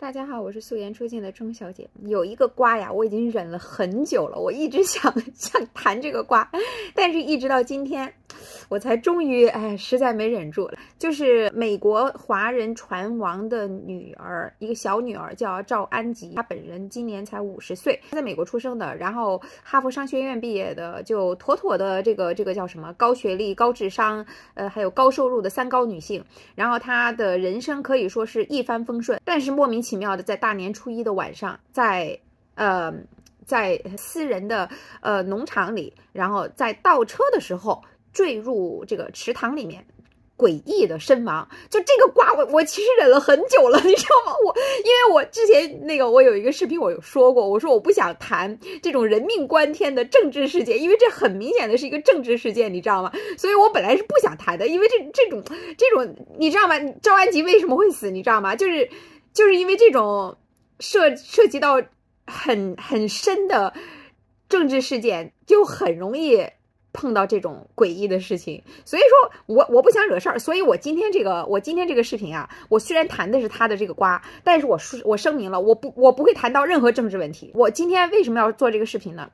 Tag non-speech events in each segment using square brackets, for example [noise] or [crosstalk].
大家好，我是素颜出镜的钟小姐。有一个瓜呀，我已经忍了很久了，我一直想 [laughs] 想谈这个瓜，但是一直到今天，我才终于哎，实在没忍住了。就是美国华人船王的女儿，一个小女儿叫赵安吉，她本人今年才五十岁，她在美国出生的，然后哈佛商学院毕业的，就妥妥的这个这个叫什么高学历、高智商，呃，还有高收入的三高女性。然后她的人生可以说是一帆风顺，但是莫名。奇妙的，在大年初一的晚上，在呃，在私人的呃农场里，然后在倒车的时候坠入这个池塘里面，诡异的身亡。就这个瓜，我我其实忍了很久了，你知道吗？我因为我之前那个我有一个视频，我有说过，我说我不想谈这种人命关天的政治事件，因为这很明显的是一个政治事件，你知道吗？所以我本来是不想谈的，因为这这种这种，你知道吗？赵安吉为什么会死？你知道吗？就是。就是因为这种涉涉及到很很深的政治事件，就很容易碰到这种诡异的事情。所以说我我不想惹事儿，所以我今天这个我今天这个视频啊，我虽然谈的是他的这个瓜，但是我说我声明了，我不我不会谈到任何政治问题。我今天为什么要做这个视频呢？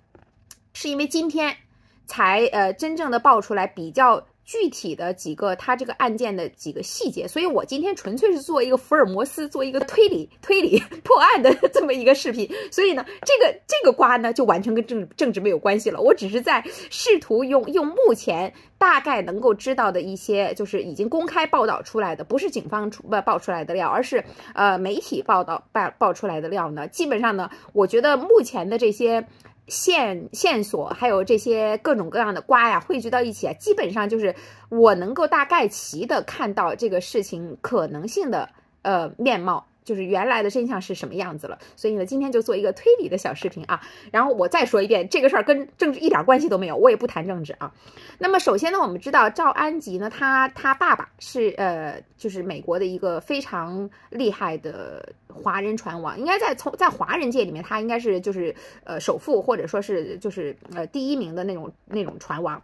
是因为今天才呃真正的爆出来比较。具体的几个他这个案件的几个细节，所以我今天纯粹是做一个福尔摩斯，做一个推理 [laughs] 推理破案的这么一个视频。所以呢，这个这个瓜呢就完全跟政政治没有关系了。我只是在试图用用目前大概能够知道的一些，就是已经公开报道出来的，不是警方出不爆出来的料，而是呃媒体报道爆爆出来的料呢。基本上呢，我觉得目前的这些。线线索还有这些各种各样的瓜呀，汇聚到一起啊，基本上就是我能够大概齐的看到这个事情可能性的呃面貌。就是原来的真相是什么样子了，所以呢，今天就做一个推理的小视频啊。然后我再说一遍，这个事儿跟政治一点关系都没有，我也不谈政治啊。那么首先呢，我们知道赵安吉呢，他他爸爸是呃，就是美国的一个非常厉害的华人船王，应该在从在华人界里面，他应该是就是呃首富或者说是就是呃第一名的那种那种船王。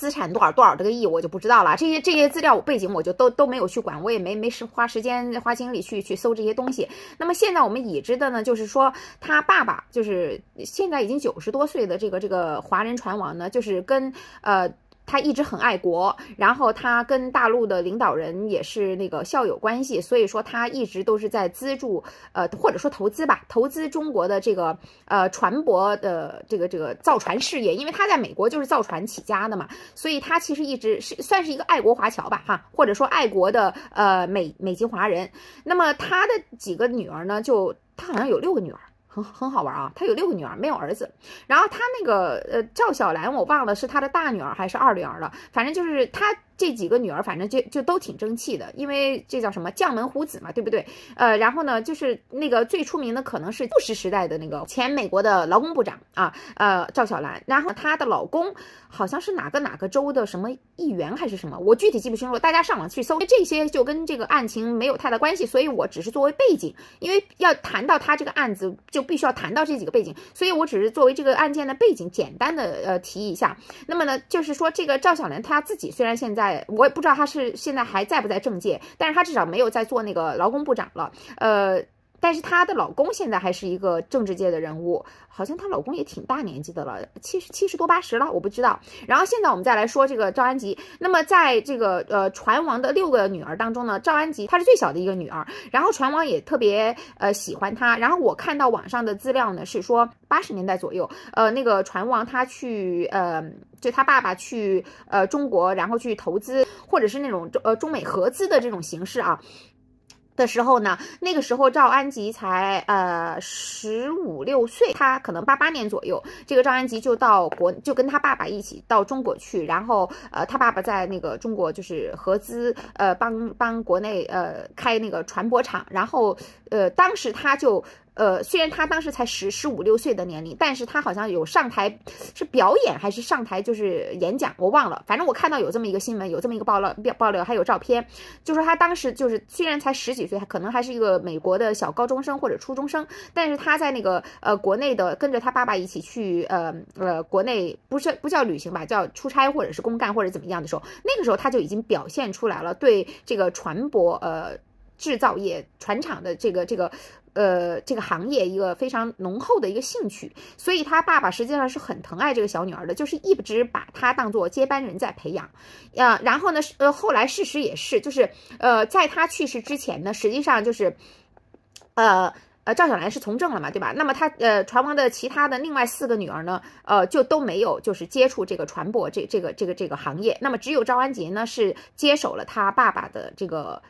资产多少多少这个亿我就不知道了，这些这些资料背景我就都都没有去管，我也没没时花时间花精力去去搜这些东西。那么现在我们已知的呢，就是说他爸爸就是现在已经九十多岁的这个这个华人船王呢，就是跟呃。他一直很爱国，然后他跟大陆的领导人也是那个校友关系，所以说他一直都是在资助，呃，或者说投资吧，投资中国的这个呃船舶的这个这个造船事业，因为他在美国就是造船起家的嘛，所以他其实一直是算是一个爱国华侨吧，哈，或者说爱国的呃美美籍华人。那么他的几个女儿呢，就他好像有六个女儿。很很好玩啊，他有六个女儿，没有儿子。然后他那个呃赵小兰，我忘了是他的大女儿还是二女儿了，反正就是他。这几个女儿反正就就都挺争气的，因为这叫什么将门虎子嘛，对不对？呃，然后呢，就是那个最出名的可能是布什时代的那个前美国的劳工部长啊，呃，赵小兰。然后她的老公好像是哪个哪个州的什么议员还是什么，我具体记不清楚，大家上网去搜。这些就跟这个案情没有太大关系，所以我只是作为背景，因为要谈到他这个案子，就必须要谈到这几个背景，所以我只是作为这个案件的背景，简单的呃提一下。那么呢，就是说这个赵小兰她自己虽然现在。我也不知道他是现在还在不在政界，但是他至少没有在做那个劳工部长了，呃。但是她的老公现在还是一个政治界的人物，好像她老公也挺大年纪的了，七十七十多八十了，我不知道。然后现在我们再来说这个赵安吉，那么在这个呃船王的六个女儿当中呢，赵安吉她是最小的一个女儿，然后船王也特别呃喜欢她。然后我看到网上的资料呢是说八十年代左右，呃那个船王他去呃就他爸爸去呃中国，然后去投资或者是那种中呃中美合资的这种形式啊。的时候呢，那个时候赵安吉才呃十五六岁，他可能八八年左右，这个赵安吉就到国，就跟他爸爸一起到中国去，然后呃他爸爸在那个中国就是合资呃帮帮国内呃开那个船舶厂，然后呃当时他就。呃，虽然他当时才十十五六岁的年龄，但是他好像有上台是表演还是上台就是演讲，我忘了。反正我看到有这么一个新闻，有这么一个爆料爆爆料，还有照片，就说他当时就是虽然才十几岁，可能还是一个美国的小高中生或者初中生，但是他在那个呃国内的跟着他爸爸一起去呃呃国内不是不叫旅行吧，叫出差或者是公干或者怎么样的时候，那个时候他就已经表现出来了对这个船舶呃。制造业船厂的这个这个。呃，这个行业一个非常浓厚的一个兴趣，所以他爸爸实际上是很疼爱这个小女儿的，就是一直把她当做接班人在培养。呃，然后呢，呃，后来事实也是，就是呃，在他去世之前呢，实际上就是，呃呃，赵小兰是从政了嘛，对吧？那么他呃，船王的其他的另外四个女儿呢，呃，就都没有就是接触这个船舶这这个这个这个行业，那么只有赵安杰呢是接手了他爸爸的这个。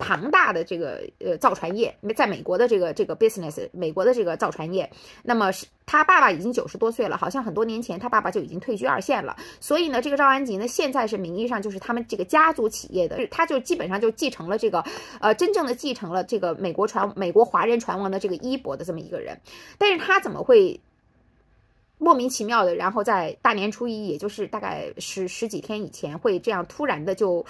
庞大的这个呃造船业，在美国的这个这个 business，美国的这个造船业，那么是他爸爸已经九十多岁了，好像很多年前他爸爸就已经退居二线了。所以呢，这个赵安吉呢，现在是名义上就是他们这个家族企业的，他就基本上就继承了这个呃真正的继承了这个美国船美国华人船王的这个衣钵的这么一个人。但是他怎么会莫名其妙的，然后在大年初一，也就是大概十十几天以前，会这样突然的就。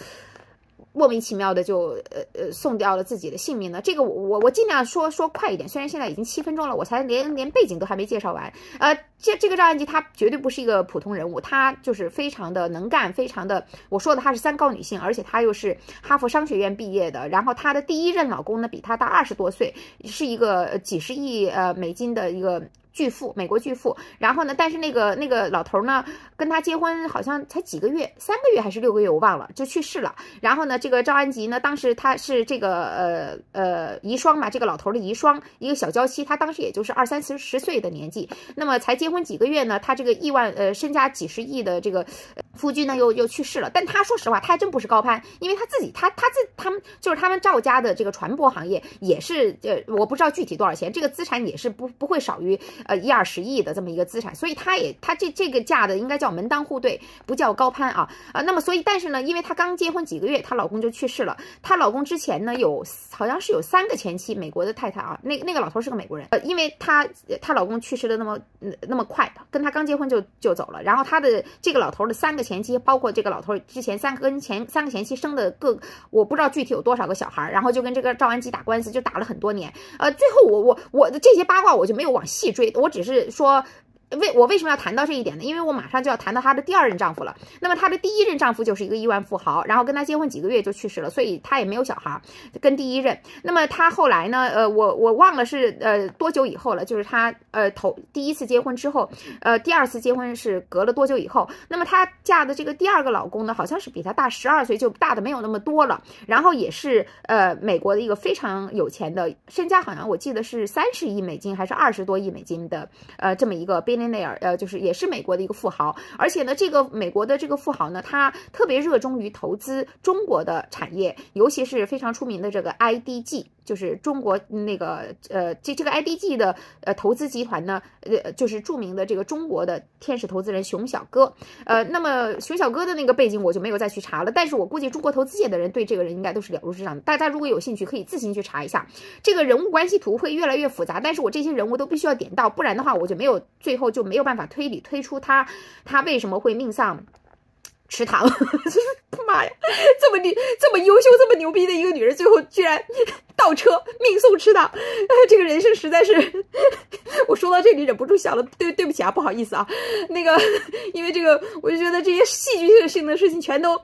莫名其妙的就呃呃送掉了自己的性命呢？这个我我我尽量说说快一点，虽然现在已经七分钟了，我才连连背景都还没介绍完。呃，这这个赵安吉他绝对不是一个普通人物，他就是非常的能干，非常的我说的她是三高女性，而且她又是哈佛商学院毕业的。然后她的第一任老公呢比她大二十多岁，是一个几十亿呃美金的一个。巨富，美国巨富。然后呢，但是那个那个老头呢，跟他结婚好像才几个月，三个月还是六个月，我忘了，就去世了。然后呢，这个赵安吉呢，当时他是这个呃呃遗孀嘛，这个老头的遗孀，一个小娇妻，他当时也就是二三十十岁的年纪，那么才结婚几个月呢，他这个亿万呃身家几十亿的这个夫君呢，又又去世了。但他说实话，他还真不是高攀，因为他自己他他自他们就是他们赵家的这个船舶行业也是呃我不知道具体多少钱，这个资产也是不不会少于。呃，一二十亿的这么一个资产，所以她也她这这个嫁的应该叫门当户对，不叫高攀啊啊。那么所以，但是呢，因为她刚结婚几个月，她老公就去世了。她老公之前呢，有好像是有三个前妻，美国的太太啊。那那个老头是个美国人，呃，因为她她老公去世的那么那么快，跟她刚结婚就就走了。然后她的这个老头的三个前妻，包括这个老头之前三个跟前三个前妻生的各，我不知道具体有多少个小孩。然后就跟这个赵安吉打官司，就打了很多年。呃，最后我我我的这些八卦我就没有往细追。我只是说。为我为什么要谈到这一点呢？因为我马上就要谈到她的第二任丈夫了。那么她的第一任丈夫就是一个亿万富豪，然后跟她结婚几个月就去世了，所以她也没有小孩。跟第一任，那么她后来呢？呃，我我忘了是呃多久以后了。就是她呃头第一次结婚之后，呃第二次结婚是隔了多久以后？那么她嫁的这个第二个老公呢，好像是比她大十二岁，就大的没有那么多了。然后也是呃美国的一个非常有钱的，身家好像我记得是三十亿美金还是二十多亿美金的呃这么一个内尔，呃，就是也是美国的一个富豪，而且呢，这个美国的这个富豪呢，他特别热衷于投资中国的产业，尤其是非常出名的这个 IDG。就是中国那个呃，这这个 IDG 的呃投资集团呢，呃，就是著名的这个中国的天使投资人熊小哥，呃，那么熊小哥的那个背景我就没有再去查了，但是我估计中国投资界的人对这个人应该都是了如指掌。大家如果有兴趣，可以自行去查一下这个人物关系图，会越来越复杂。但是我这些人物都必须要点到，不然的话我就没有最后就没有办法推理推出他他为什么会命丧。池塘，[laughs] 妈呀，这么牛、这么优秀、这么牛逼的一个女人，最后居然倒车命送池塘，[laughs] 这个人生实在是，[laughs] 我说到这里忍不住想了，对对不起啊，不好意思啊，那个，因为这个，我就觉得这些戏剧性的事情全都，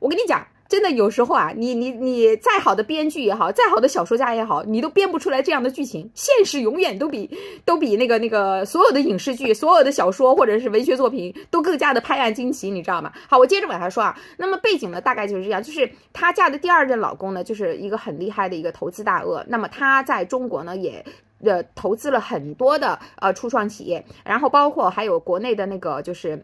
我跟你讲。真的有时候啊，你你你再好的编剧也好，再好的小说家也好，你都编不出来这样的剧情。现实永远都比都比那个那个所有的影视剧、[laughs] 所有的小说或者是文学作品都更加的拍案惊奇，你知道吗？好，我接着往下说啊。那么背景呢，大概就是这样，就是她嫁的第二任老公呢，就是一个很厉害的一个投资大鳄。那么他在中国呢，也呃投资了很多的呃初创企业，然后包括还有国内的那个就是。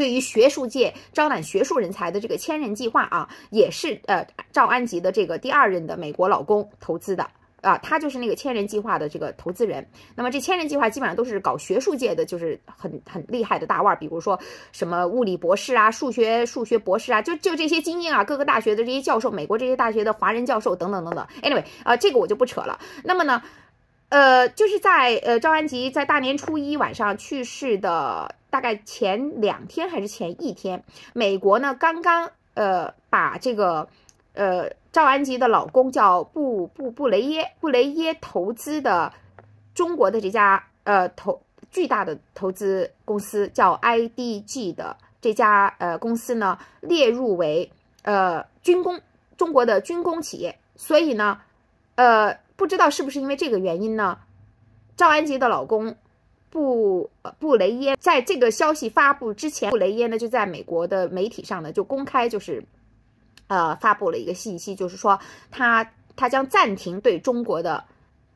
对于学术界招揽学术人才的这个千人计划啊，也是呃赵安吉的这个第二任的美国老公投资的啊，他就是那个千人计划的这个投资人。那么这千人计划基本上都是搞学术界的，就是很很厉害的大腕，比如说什么物理博士啊、数学数学博士啊，就就这些精英啊，各个大学的这些教授，美国这些大学的华人教授等等等等。Anyway 啊，这个我就不扯了。那么呢，呃，就是在呃赵安吉在大年初一晚上去世的。大概前两天还是前一天，美国呢刚刚呃把这个呃赵安吉的老公叫布布布雷耶布雷耶投资的中国的这家呃投巨大的投资公司叫 IDG 的这家呃公司呢列入为呃军工中国的军工企业，所以呢呃，不知道是不是因为这个原因呢？赵安吉的老公布布雷耶在这个消息发布之前，布雷耶呢就在美国的媒体上呢就公开就是呃发布了一个信息，就是说他他将暂停对中国的。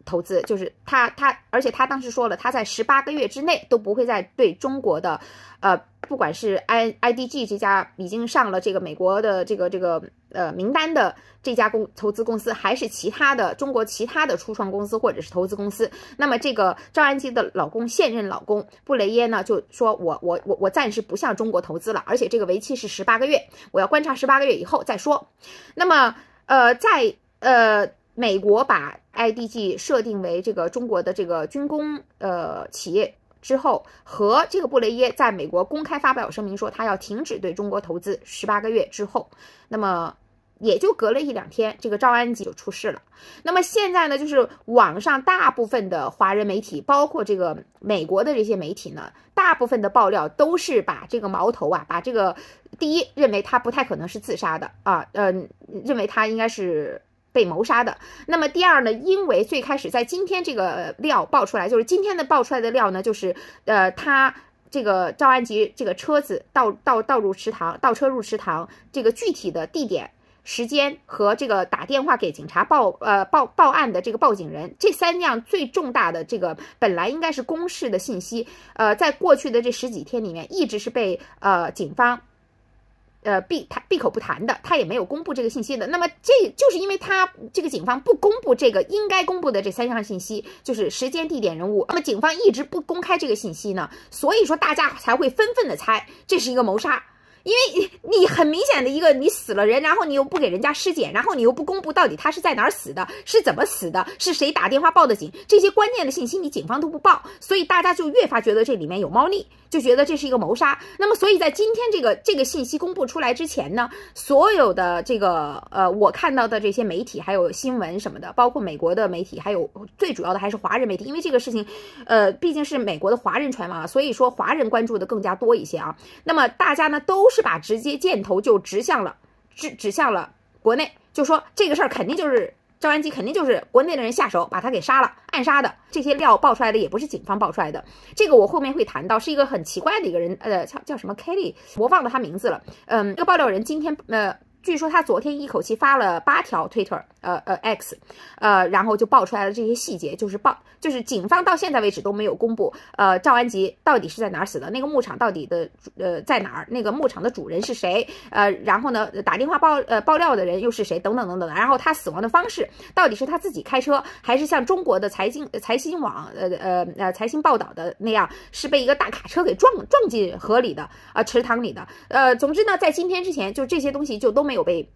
投资就是他，他，而且他当时说了，他在十八个月之内都不会再对中国的，呃，不管是 I I D G 这家已经上了这个美国的这个这个呃名单的这家公投资公司，还是其他的中国其他的初创公司或者是投资公司，那么这个赵安基的老公现任老公布雷耶呢，就说我我我我暂时不向中国投资了，而且这个为期是十八个月，我要观察十八个月以后再说。那么呃，在呃。美国把 IDG 设定为这个中国的这个军工呃企业之后，和这个布雷耶在美国公开发表声明说他要停止对中国投资十八个月之后，那么也就隔了一两天，这个赵安吉就出事了。那么现在呢，就是网上大部分的华人媒体，包括这个美国的这些媒体呢，大部分的爆料都是把这个矛头啊，把这个第一认为他不太可能是自杀的啊，嗯，认为他应该是。被谋杀的。那么第二呢？因为最开始在今天这个料爆出来，就是今天的爆出来的料呢，就是呃，他这个赵安吉这个车子倒倒倒入池塘，倒车入池塘，这个具体的地点、时间和这个打电话给警察报呃报报案的这个报警人，这三样最重大的这个本来应该是公示的信息，呃，在过去的这十几天里面，一直是被呃警方。呃，闭他闭口不谈的，他也没有公布这个信息的。那么，这就是因为他这个警方不公布这个应该公布的这三项信息，就是时间、地点、人物。那么，警方一直不公开这个信息呢，所以说大家才会纷纷的猜这是一个谋杀。因为你很明显的一个，你死了人，然后你又不给人家尸检，然后你又不公布到底他是在哪儿死的，是怎么死的，是谁打电话报的警，这些关键的信息你警方都不报，所以大家就越发觉得这里面有猫腻，就觉得这是一个谋杀。那么，所以在今天这个这个信息公布出来之前呢，所有的这个呃我看到的这些媒体还有新闻什么的，包括美国的媒体，还有最主要的还是华人媒体，因为这个事情，呃毕竟是美国的华人传嘛，所以说华人关注的更加多一些啊。那么大家呢都。是把直接箭头就指向了，指指向了国内，就说这个事儿肯定就是赵安基，肯定就是国内的人下手把他给杀了，暗杀的。这些料爆出来的也不是警方爆出来的，这个我后面会谈到，是一个很奇怪的一个人，呃，叫叫什么 Kelly，我忘了他名字了。嗯，这个爆料人今天，呃。据说他昨天一口气发了八条 Twitter，呃呃 X，呃，然后就爆出来了这些细节，就是爆，就是警方到现在为止都没有公布，呃，赵安吉到底是在哪儿死的，那个牧场到底的，呃，在哪儿，那个牧场的主人是谁，呃，然后呢，打电话爆，呃，爆料的人又是谁，等等等等，然后他死亡的方式到底是他自己开车，还是像中国的财经财新网，呃呃呃财新报道的那样，是被一个大卡车给撞撞进河里的，啊，池塘里的，呃，总之呢，在今天之前，就这些东西就都没。没有被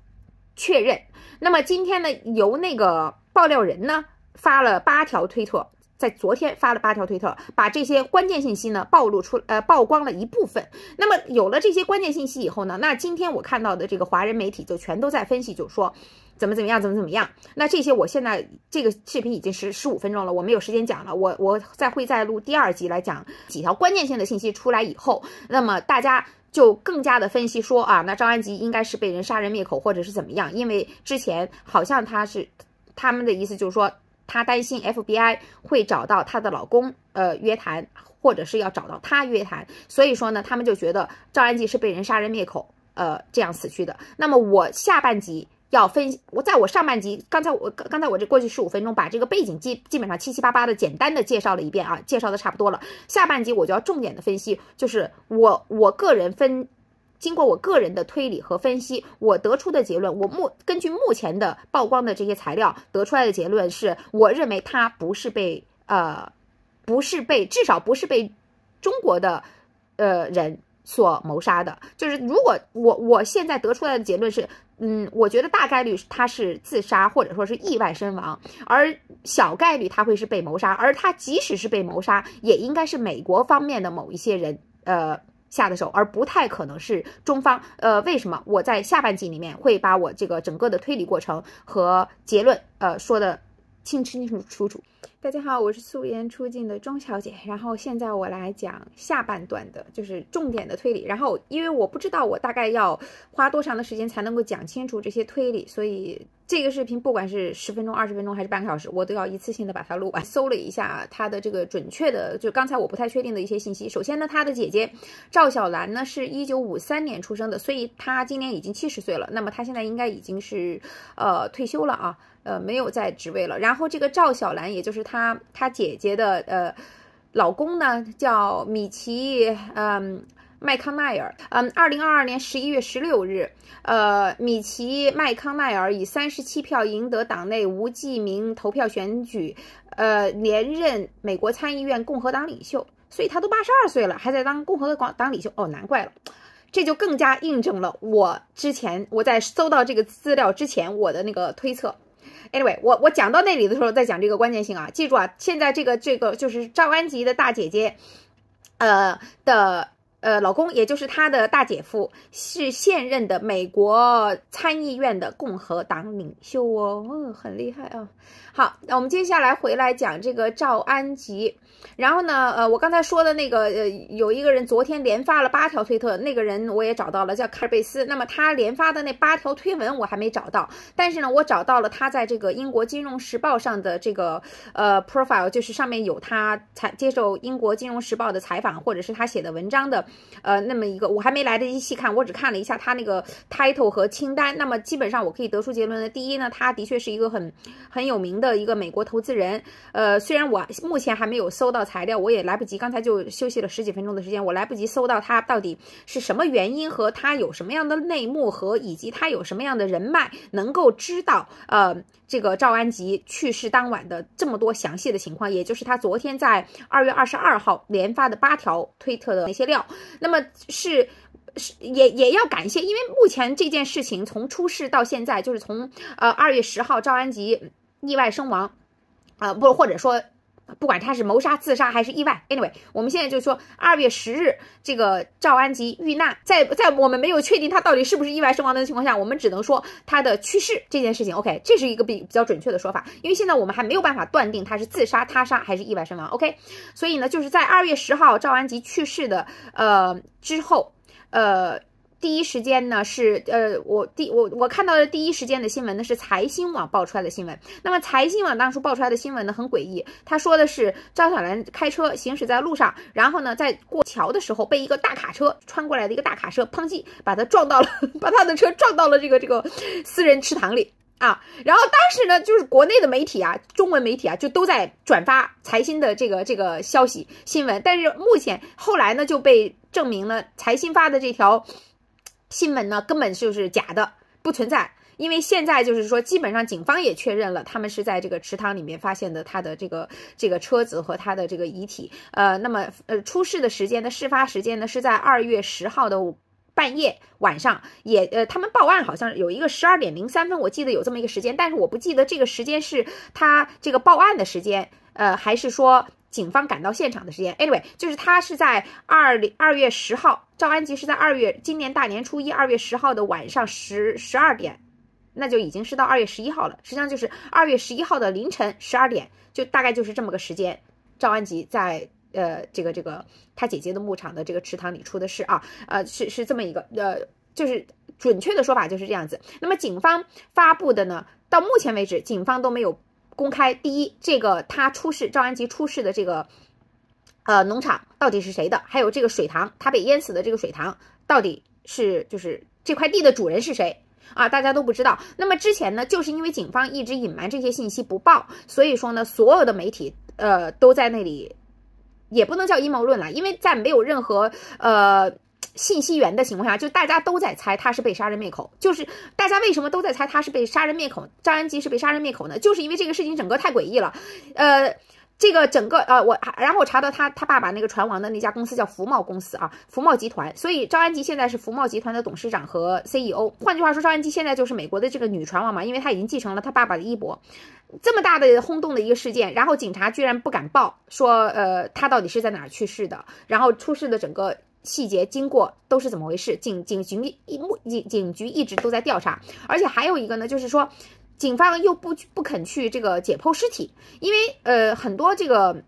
确认。那么今天呢，由那个爆料人呢发了八条推特，在昨天发了八条推特，把这些关键信息呢暴露出，呃，曝光了一部分。那么有了这些关键信息以后呢，那今天我看到的这个华人媒体就全都在分析，就说怎么怎么样，怎么怎么样。那这些我现在这个视频已经十十五分钟了，我没有时间讲了。我我再会再录第二集来讲几条关键性的信息出来以后，那么大家。就更加的分析说啊，那赵安吉应该是被人杀人灭口，或者是怎么样？因为之前好像他是他们的意思就是说，他担心 FBI 会找到她的老公呃约谈，或者是要找到他约谈，所以说呢，他们就觉得赵安吉是被人杀人灭口，呃这样死去的。那么我下半集。要分我在我上半集，刚才我刚才我这过去十五分钟把这个背景基基本上七七八八的简单的介绍了一遍啊，介绍的差不多了。下半集我就要重点的分析，就是我我个人分，经过我个人的推理和分析，我得出的结论，我目根据目前的曝光的这些材料得出来的结论是，我认为他不是被呃，不是被至少不是被中国的呃人。所谋杀的，就是如果我我现在得出来的结论是，嗯，我觉得大概率他是自杀或者说是意外身亡，而小概率他会是被谋杀，而他即使是被谋杀，也应该是美国方面的某一些人呃下的手，而不太可能是中方。呃，为什么？我在下半集里面会把我这个整个的推理过程和结论呃说的。清清楚楚楚。大家好，我是素颜出镜的钟小姐。然后现在我来讲下半段的，就是重点的推理。然后因为我不知道我大概要花多长的时间才能够讲清楚这些推理，所以这个视频不管是十分钟、二十分钟还是半个小时，我都要一次性的把它录完。搜了一下它的这个准确的，就刚才我不太确定的一些信息。首先呢，他的姐姐赵小兰呢是一九五三年出生的，所以她今年已经七十岁了。那么她现在应该已经是呃退休了啊。呃，没有在职位了。然后这个赵小兰，也就是她她姐姐的呃老公呢，叫米奇嗯麦康奈尔。嗯，二零二二年十一月十六日，呃，米奇麦康奈尔以三十七票赢得党内无记名投票选举，呃，连任美国参议院共和党领袖。所以他都八十二岁了，还在当共和党党领袖。哦，难怪了，这就更加印证了我之前我在搜到这个资料之前我的那个推测。Anyway，我我讲到那里的时候再讲这个关键性啊，记住啊，现在这个这个就是赵安吉的大姐姐，呃的呃老公，也就是她的大姐夫，是现任的美国参议院的共和党领袖哦，嗯，很厉害啊。好，那我们接下来回来讲这个赵安吉。然后呢，呃，我刚才说的那个，呃，有一个人昨天连发了八条推特，那个人我也找到了，叫卡尔贝斯。那么他连发的那八条推文我还没找到，但是呢，我找到了他在这个英国金融时报上的这个呃 profile，就是上面有他采接受英国金融时报的采访，或者是他写的文章的，呃，那么一个我还没来得及细看，我只看了一下他那个 title 和清单。那么基本上我可以得出结论的，第一呢，他的确是一个很很有名的。的一个美国投资人，呃，虽然我目前还没有搜到材料，我也来不及，刚才就休息了十几分钟的时间，我来不及搜到他到底是什么原因和他有什么样的内幕和以及他有什么样的人脉，能够知道呃这个赵安吉去世当晚的这么多详细的情况，也就是他昨天在二月二十二号连发的八条推特的那些料，那么是是也也要感谢，因为目前这件事情从出事到现在，就是从呃二月十号赵安吉。意外身亡，啊，不，或者说，不管他是谋杀、自杀还是意外，anyway，我们现在就说二月十日这个赵安吉遇难，在在我们没有确定他到底是不是意外身亡的情况下，我们只能说他的去世这件事情，OK，这是一个比比较准确的说法，因为现在我们还没有办法断定他是自杀、他杀还是意外身亡，OK，所以呢，就是在二月十号赵安吉去世的呃之后，呃。第一时间呢是呃，我第我我看到的第一时间的新闻呢是财新网爆出来的新闻。那么财新网当初爆出来的新闻呢很诡异，他说的是赵小兰开车行驶在路上，然后呢在过桥的时候被一个大卡车穿过来的一个大卡车砰叽把他撞到了，[laughs] 把他的车撞到了这个这个私人池塘里啊。然后当时呢就是国内的媒体啊，中文媒体啊就都在转发财新的这个这个消息新闻，但是目前后来呢就被证明了财新发的这条。新闻呢根本就是假的，不存在。因为现在就是说，基本上警方也确认了，他们是在这个池塘里面发现的他的这个这个车子和他的这个遗体。呃，那么呃出事的时间呢，事发时间呢是在二月十号的半夜晚上，也呃他们报案好像有一个十二点零三分，我记得有这么一个时间，但是我不记得这个时间是他这个报案的时间，呃还是说。警方赶到现场的时间，anyway，就是他是在二零二月十号，赵安吉是在二月今年大年初一二月十号的晚上十十二点，那就已经是到二月十一号了。实际上就是二月十一号的凌晨十二点，就大概就是这么个时间，赵安吉在呃这个这个他姐姐的牧场的这个池塘里出的事啊，呃是是这么一个呃就是准确的说法就是这样子。那么警方发布的呢，到目前为止警方都没有。公开第一，这个他出事，赵安吉出事的这个，呃，农场到底是谁的？还有这个水塘，他被淹死的这个水塘到底是就是这块地的主人是谁啊？大家都不知道。那么之前呢，就是因为警方一直隐瞒这些信息不报，所以说呢，所有的媒体呃都在那里，也不能叫阴谋论了，因为在没有任何呃。信息源的情况下，就大家都在猜他是被杀人灭口。就是大家为什么都在猜他是被杀人灭口？张安吉是被杀人灭口呢？就是因为这个事情整个太诡异了。呃，这个整个呃，我然后我查到他他爸爸那个船王的那家公司叫福茂公司啊，福茂集团。所以赵安吉现在是福茂集团的董事长和 CEO。换句话说，赵安吉现在就是美国的这个女船王嘛，因为他已经继承了他爸爸的衣钵。这么大的轰动的一个事件，然后警察居然不敢报说，呃，他到底是在哪儿去世的？然后出事的整个。细节经过都是怎么回事？警警局一目警警局一直都在调查，而且还有一个呢，就是说，警方又不不肯去这个解剖尸体，因为呃很多这个。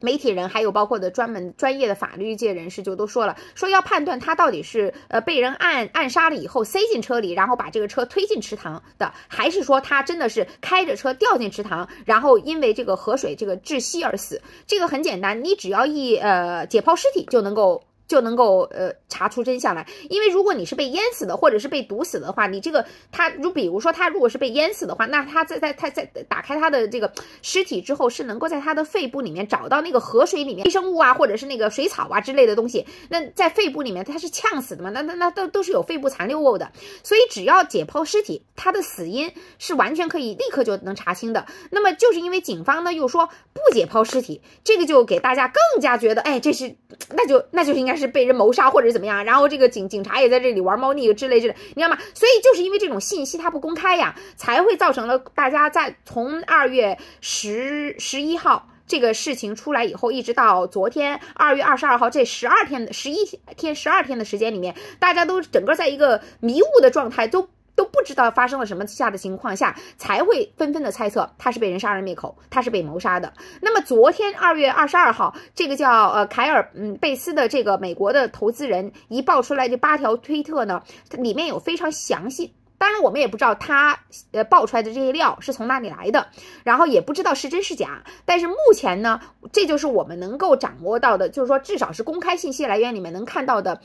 媒体人还有包括的专门专业的法律界人士就都说了，说要判断他到底是呃被人暗暗杀了以后塞进车里，然后把这个车推进池塘的，还是说他真的是开着车掉进池塘，然后因为这个河水这个窒息而死？这个很简单，你只要一呃解剖尸体就能够。就能够呃查出真相来，因为如果你是被淹死的，或者是被毒死的话，你这个他如比如说他如果是被淹死的话，那他在在他在打开他的这个尸体之后，是能够在他的肺部里面找到那个河水里面微生物啊，或者是那个水草啊之类的东西。那在肺部里面他是呛死的嘛？那那那都都是有肺部残留物的，所以只要解剖尸体，他的死因是完全可以立刻就能查清的。那么就是因为警方呢又说不解剖尸体，这个就给大家更加觉得，哎，这是那就那就应该。是被人谋杀或者怎么样，然后这个警警察也在这里玩猫腻之类之类，你知道吗？所以就是因为这种信息它不公开呀，才会造成了大家在从二月十十一号这个事情出来以后，一直到昨天二月二十二号这十二天的十一天十二天的时间里面，大家都整个在一个迷雾的状态都。都不知道发生了什么下的情况下，才会纷纷的猜测他是被人杀人灭口，他是被谋杀的。那么昨天二月二十二号，这个叫呃凯尔嗯贝斯的这个美国的投资人一爆出来这八条推特呢，里面有非常详细，当然我们也不知道他呃爆出来的这些料是从哪里来的，然后也不知道是真是假。但是目前呢，这就是我们能够掌握到的，就是说至少是公开信息来源里面能看到的，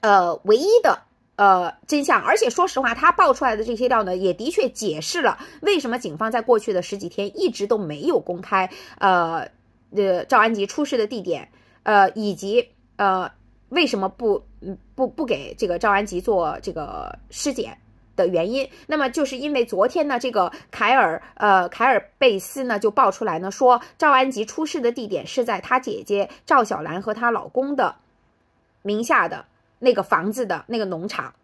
呃唯一的。呃，真相，而且说实话，他爆出来的这些料呢，也的确解释了为什么警方在过去的十几天一直都没有公开，呃，呃，赵安吉出事的地点，呃，以及呃，为什么不，不，不给这个赵安吉做这个尸检的原因。那么就是因为昨天呢，这个凯尔，呃，凯尔贝斯呢就爆出来呢，说赵安吉出事的地点是在他姐姐赵小兰和她老公的名下的。那个房子的那个农场，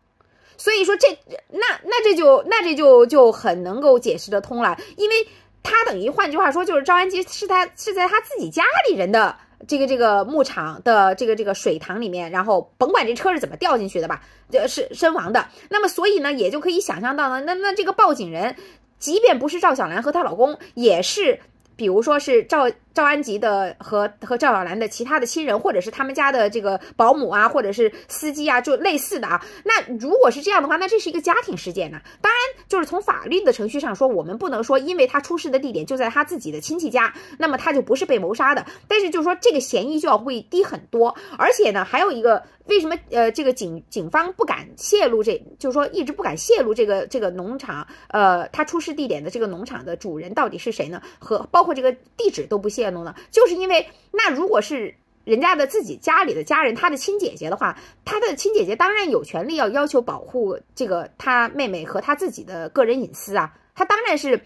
所以说这那那这就那这就就很能够解释得通了，因为他等于换句话说就是赵安吉是他是在他自己家里人的这个这个牧场的这个这个水塘里面，然后甭管这车是怎么掉进去的吧，是身亡的。那么所以呢，也就可以想象到呢，那那这个报警人，即便不是赵小兰和她老公，也是。比如说是赵赵安吉的和和赵小兰的其他的亲人，或者是他们家的这个保姆啊，或者是司机啊，就类似的啊。那如果是这样的话，那这是一个家庭。事件呢。当然，就是从法律的程序上说，我们不能说，因为他出事的地点就在他自己的亲戚家，那么他就不是被谋杀的。但是就是说，这个嫌疑就要会低很多。而且呢，还有一个。为什么呃这个警警方不敢泄露这，就是说一直不敢泄露这个这个农场，呃，他出事地点的这个农场的主人到底是谁呢？和包括这个地址都不泄露呢？就是因为那如果是人家的自己家里的家人，他的亲姐姐的话，他的亲姐姐当然有权利要要求保护这个他妹妹和他自己的个人隐私啊，他当然是，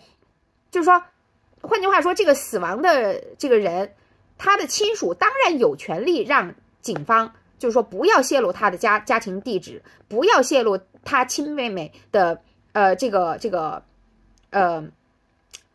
就是说，换句话说，这个死亡的这个人，他的亲属当然有权利让警方。就是说，不要泄露他的家家庭地址，不要泄露他亲妹妹的呃这个这个呃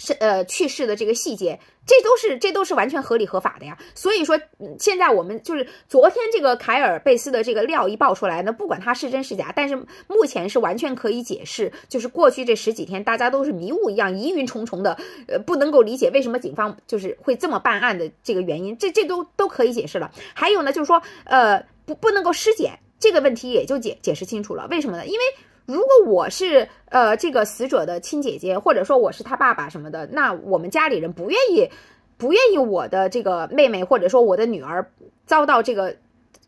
是呃去世的这个细节，这都是这都是完全合理合法的呀。所以说，现在我们就是昨天这个凯尔贝斯的这个料一爆出来，那不管它是真是假，但是目前是完全可以解释，就是过去这十几天大家都是迷雾一样疑云重重的，呃不能够理解为什么警方就是会这么办案的这个原因，这这都都可以解释了。还有呢，就是说呃。不不能够尸检这个问题也就解解释清楚了，为什么呢？因为如果我是呃这个死者的亲姐姐，或者说我是他爸爸什么的，那我们家里人不愿意不愿意我的这个妹妹或者说我的女儿遭到这个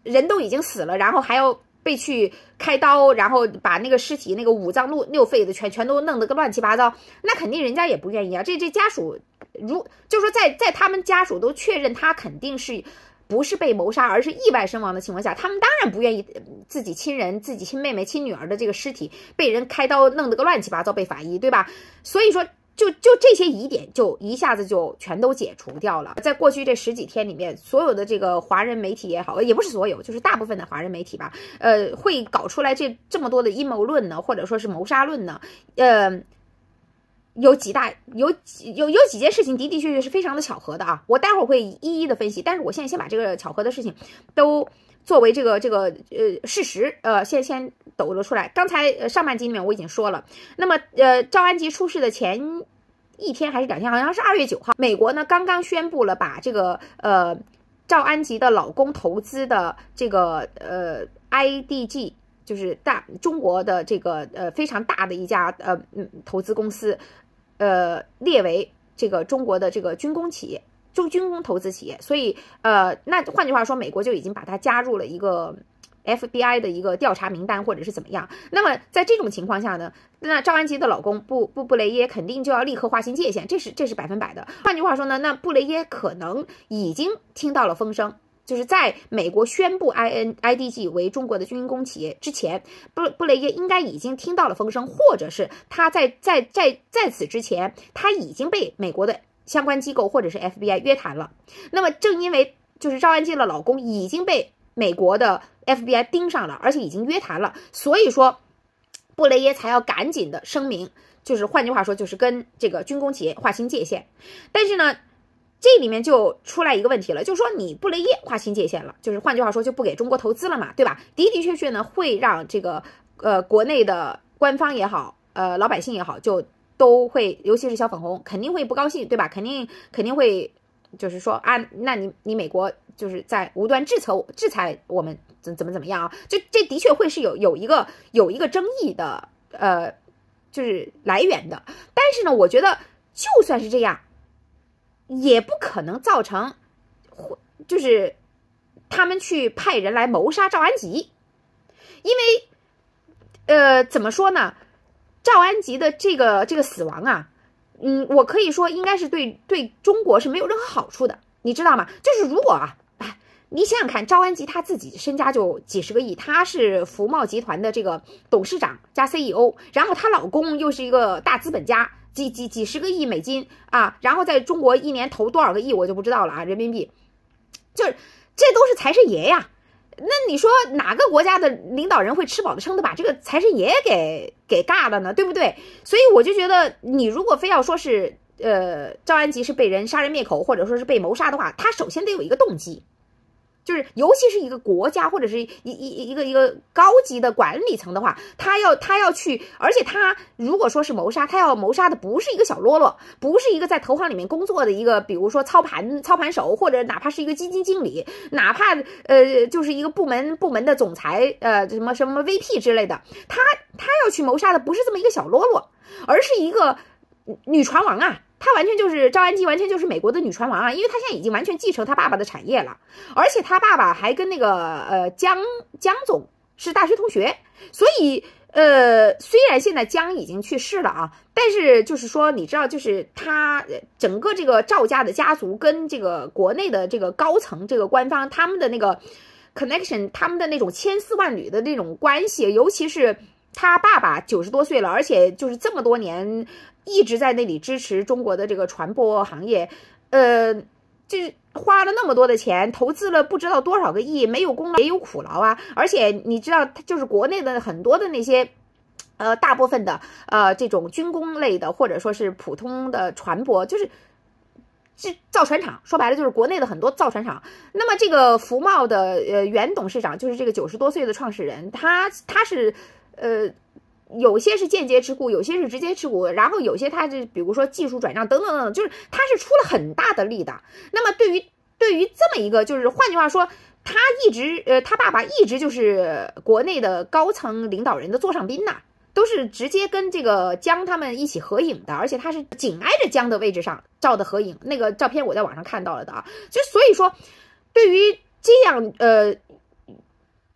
人都已经死了，然后还要被去开刀，然后把那个尸体那个五脏六六肺的全全都弄得个乱七八糟，那肯定人家也不愿意啊。这这家属如就是说在在他们家属都确认他肯定是。不是被谋杀，而是意外身亡的情况下，他们当然不愿意自己亲人、自己亲妹妹、亲女儿的这个尸体被人开刀弄得个乱七八糟，被法医，对吧？所以说，就就这些疑点就一下子就全都解除掉了。在过去这十几天里面，所有的这个华人媒体也好，也不是所有，就是大部分的华人媒体吧，呃，会搞出来这这么多的阴谋论呢，或者说是谋杀论呢，呃。有几大有几有有几件事情的的确确是非常的巧合的啊，我待会儿会一一的分析，但是我现在先把这个巧合的事情都作为这个这个呃事实呃先先抖了出来。刚才呃上半集里面我已经说了，那么呃赵安吉出事的前一天还是两天，好像是二月九号，美国呢刚刚宣布了把这个呃赵安吉的老公投资的这个呃 IDG。就是大中国的这个呃非常大的一家呃嗯投资公司，呃列为这个中国的这个军工企业，中军工投资企业，所以呃那换句话说，美国就已经把它加入了一个 FBI 的一个调查名单，或者是怎么样。那么在这种情况下呢，那赵安吉的老公布布布雷耶肯定就要立刻划清界限，这是这是百分百的。换句话说呢，那布雷耶可能已经听到了风声。就是在美国宣布 I N I D G 为中国的军工企业之前，布布雷耶应该已经听到了风声，或者是他在在在在此之前，他已经被美国的相关机构或者是 F B I 约谈了。那么正因为就是赵安基的老公已经被美国的 F B I 盯上了，而且已经约谈了，所以说布雷耶才要赶紧的声明，就是换句话说，就是跟这个军工企业划清界限。但是呢。这里面就出来一个问题了，就是说你布雷耶划清界限了，就是换句话说就不给中国投资了嘛，对吧？的的确确呢会让这个呃国内的官方也好，呃老百姓也好，就都会，尤其是小粉红肯定会不高兴，对吧？肯定肯定会就是说啊，那你你美国就是在无端制裁制裁我们怎怎么怎么样啊？就这的确会是有有一个有一个争议的呃就是来源的，但是呢，我觉得就算是这样。也不可能造成，或就是他们去派人来谋杀赵安吉，因为，呃，怎么说呢？赵安吉的这个这个死亡啊，嗯，我可以说应该是对对中国是没有任何好处的，你知道吗？就是如果啊，哎，你想想看，赵安吉他自己身家就几十个亿，他是福茂集团的这个董事长加 CEO，然后她老公又是一个大资本家。几几几十个亿美金啊，然后在中国一年投多少个亿，我就不知道了啊，人民币，就是这都是财神爷呀。那你说哪个国家的领导人会吃饱了撑的把这个财神爷给给尬了呢？对不对？所以我就觉得，你如果非要说是呃赵安吉是被人杀人灭口，或者说是被谋杀的话，他首先得有一个动机。就是，尤其是一个国家或者是一一一个一个高级的管理层的话，他要他要去，而且他如果说是谋杀，他要谋杀的不是一个小喽啰，不是一个在投行里面工作的一个，比如说操盘操盘手，或者哪怕是一个基金经理，哪怕呃就是一个部门部门的总裁，呃什么什么 VP 之类的，他他要去谋杀的不是这么一个小喽啰，而是一个女船王啊。他完全就是赵安基，完全就是美国的女船王啊！因为他现在已经完全继承他爸爸的产业了，而且他爸爸还跟那个呃江江总是大学同学，所以呃虽然现在江已经去世了啊，但是就是说你知道，就是他整个这个赵家的家族跟这个国内的这个高层这个官方他们的那个 connection，他们的那种千丝万缕的那种关系，尤其是他爸爸九十多岁了，而且就是这么多年。一直在那里支持中国的这个传播行业，呃，就是花了那么多的钱，投资了不知道多少个亿，没有功劳也有苦劳啊。而且你知道，他就是国内的很多的那些，呃，大部分的呃这种军工类的，或者说是普通的船舶，就是是造船厂。说白了，就是国内的很多造船厂。那么这个福茂的呃原董事长，就是这个九十多岁的创始人，他他是呃。有些是间接持股，有些是直接持股，然后有些他是比如说技术转让等等等等，就是他是出了很大的力的。那么对于对于这么一个，就是换句话说，他一直呃，他爸爸一直就是国内的高层领导人的座上宾呐，都是直接跟这个江他们一起合影的，而且他是紧挨着江的位置上照的合影，那个照片我在网上看到了的啊。就所以说，对于这样呃。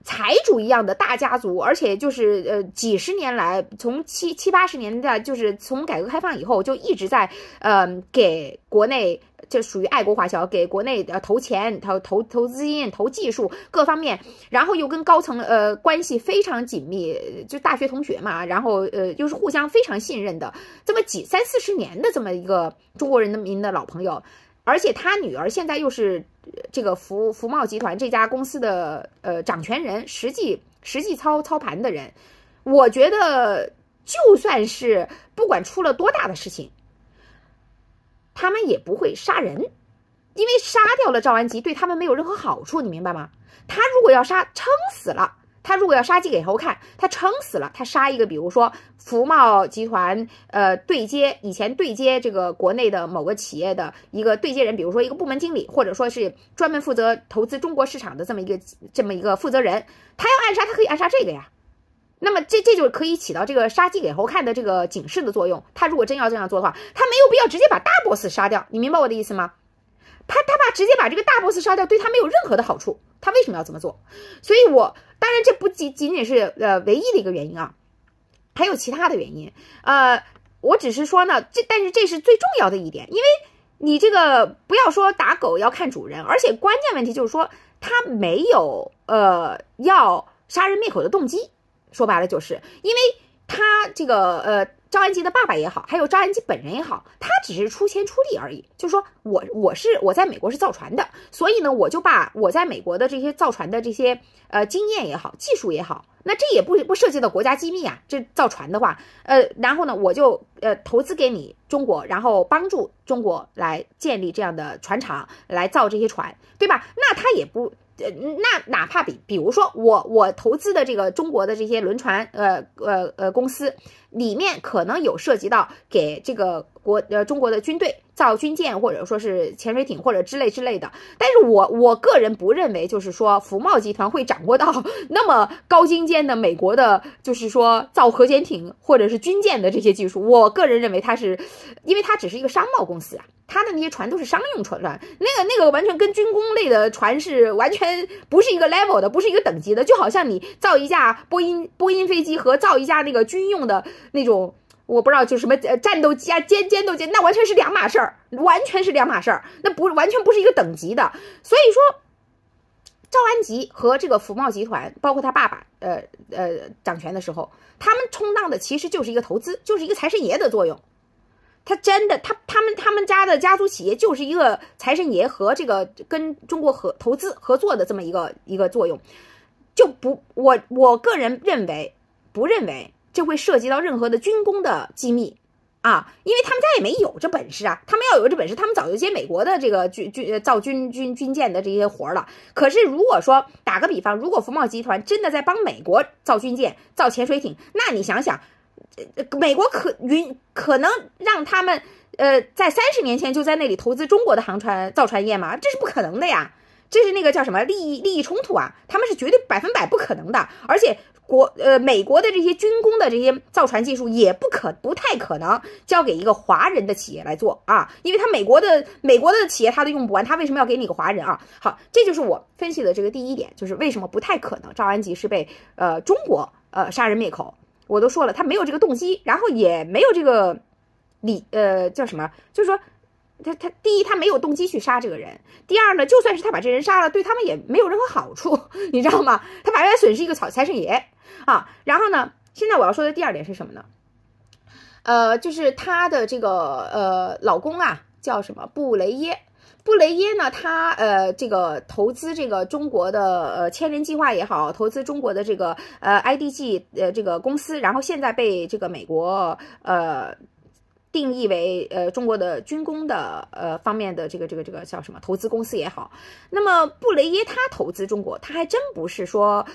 财主一样的大家族，而且就是呃几十年来，从七七八十年代，就是从改革开放以后，就一直在呃给国内，这属于爱国华侨，给国内呃投钱、投投投资金、投技术各方面，然后又跟高层呃关系非常紧密，就大学同学嘛，然后呃又是互相非常信任的，这么几三四十年的这么一个中国人民的老朋友。而且他女儿现在又是这个福福茂集团这家公司的呃掌权人，实际实际操操盘的人，我觉得就算是不管出了多大的事情，他们也不会杀人，因为杀掉了赵安吉对他们没有任何好处，你明白吗？他如果要杀，撑死了。他如果要杀鸡给猴看，他撑死了。他杀一个，比如说福茂集团，呃，对接以前对接这个国内的某个企业的一个对接人，比如说一个部门经理，或者说是专门负责投资中国市场的这么一个这么一个负责人，他要暗杀，他可以暗杀这个呀。那么这这就可以起到这个杀鸡给猴看的这个警示的作用。他如果真要这样做的话，他没有必要直接把大 boss 杀掉。你明白我的意思吗？他他把直接把这个大 boss 杀掉，对他没有任何的好处。他为什么要这么做？所以，我当然这不仅仅仅是呃唯一的一个原因啊，还有其他的原因。呃，我只是说呢，这但是这是最重要的一点，因为你这个不要说打狗要看主人，而且关键问题就是说他没有呃要杀人灭口的动机。说白了，就是因为他这个呃。赵安吉的爸爸也好，还有赵安吉本人也好，他只是出钱出力而已。就是说我我是我在美国是造船的，所以呢，我就把我在美国的这些造船的这些呃经验也好，技术也好，那这也不不涉及到国家机密啊。这造船的话，呃，然后呢，我就呃投资给你中国，然后帮助中国来建立这样的船厂，来造这些船，对吧？那他也不。呃，那哪怕比，比如说我我投资的这个中国的这些轮船，呃呃呃公司里面可能有涉及到给这个国呃中国的军队造军舰或者说是潜水艇或者之类之类的，但是我我个人不认为就是说福茂集团会掌握到 [laughs] 那么高精尖的美国的，就是说造核潜艇或者是军舰的这些技术，我个人认为它是，因为它只是一个商贸公司啊。他的那些船都是商用船，那个那个完全跟军工类的船是完全不是一个 level 的，不是一个等级的，就好像你造一架波音波音飞机和造一架那个军用的那种，我不知道就什么呃战斗机啊、歼歼斗机，那完全是两码事儿，完全是两码事儿，那不完全不是一个等级的。所以说，赵安吉和这个福茂集团，包括他爸爸，呃呃掌权的时候，他们充当的其实就是一个投资，就是一个财神爷的作用。他真的，他他们他们家的家族企业就是一个财神爷和这个跟中国合投资合作的这么一个一个作用，就不我我个人认为不认为这会涉及到任何的军工的机密啊，因为他们家也没有这本事啊，他们要有这本事，他们早就接美国的这个军军造军军军舰的这些活了。可是如果说打个比方，如果福茂集团真的在帮美国造军舰、造潜水艇，那你想想。美国可允可能让他们呃在三十年前就在那里投资中国的航船造船业吗？这是不可能的呀！这是那个叫什么利益利益冲突啊？他们是绝对百分百不可能的。而且国呃美国的这些军工的这些造船技术也不可不太可能交给一个华人的企业来做啊，因为他美国的美国的企业他都用不完，他为什么要给你个华人啊？好，这就是我分析的这个第一点，就是为什么不太可能赵安吉是被呃中国呃杀人灭口。我都说了，他没有这个动机，然后也没有这个理，呃，叫什么？就是说，他他第一，他没有动机去杀这个人；第二呢，就算是他把这人杀了，对他们也没有任何好处，[laughs] 你知道吗？他白白损失一个财财神爷啊！然后呢，现在我要说的第二点是什么呢？呃，就是他的这个呃老公啊，叫什么布雷耶。布雷耶呢？他呃，这个投资这个中国的呃千人计划也好，投资中国的这个呃 IDG 呃这个公司，然后现在被这个美国呃定义为呃中国的军工的呃方面的这个这个这个叫什么投资公司也好。那么布雷耶他投资中国，他还真不是说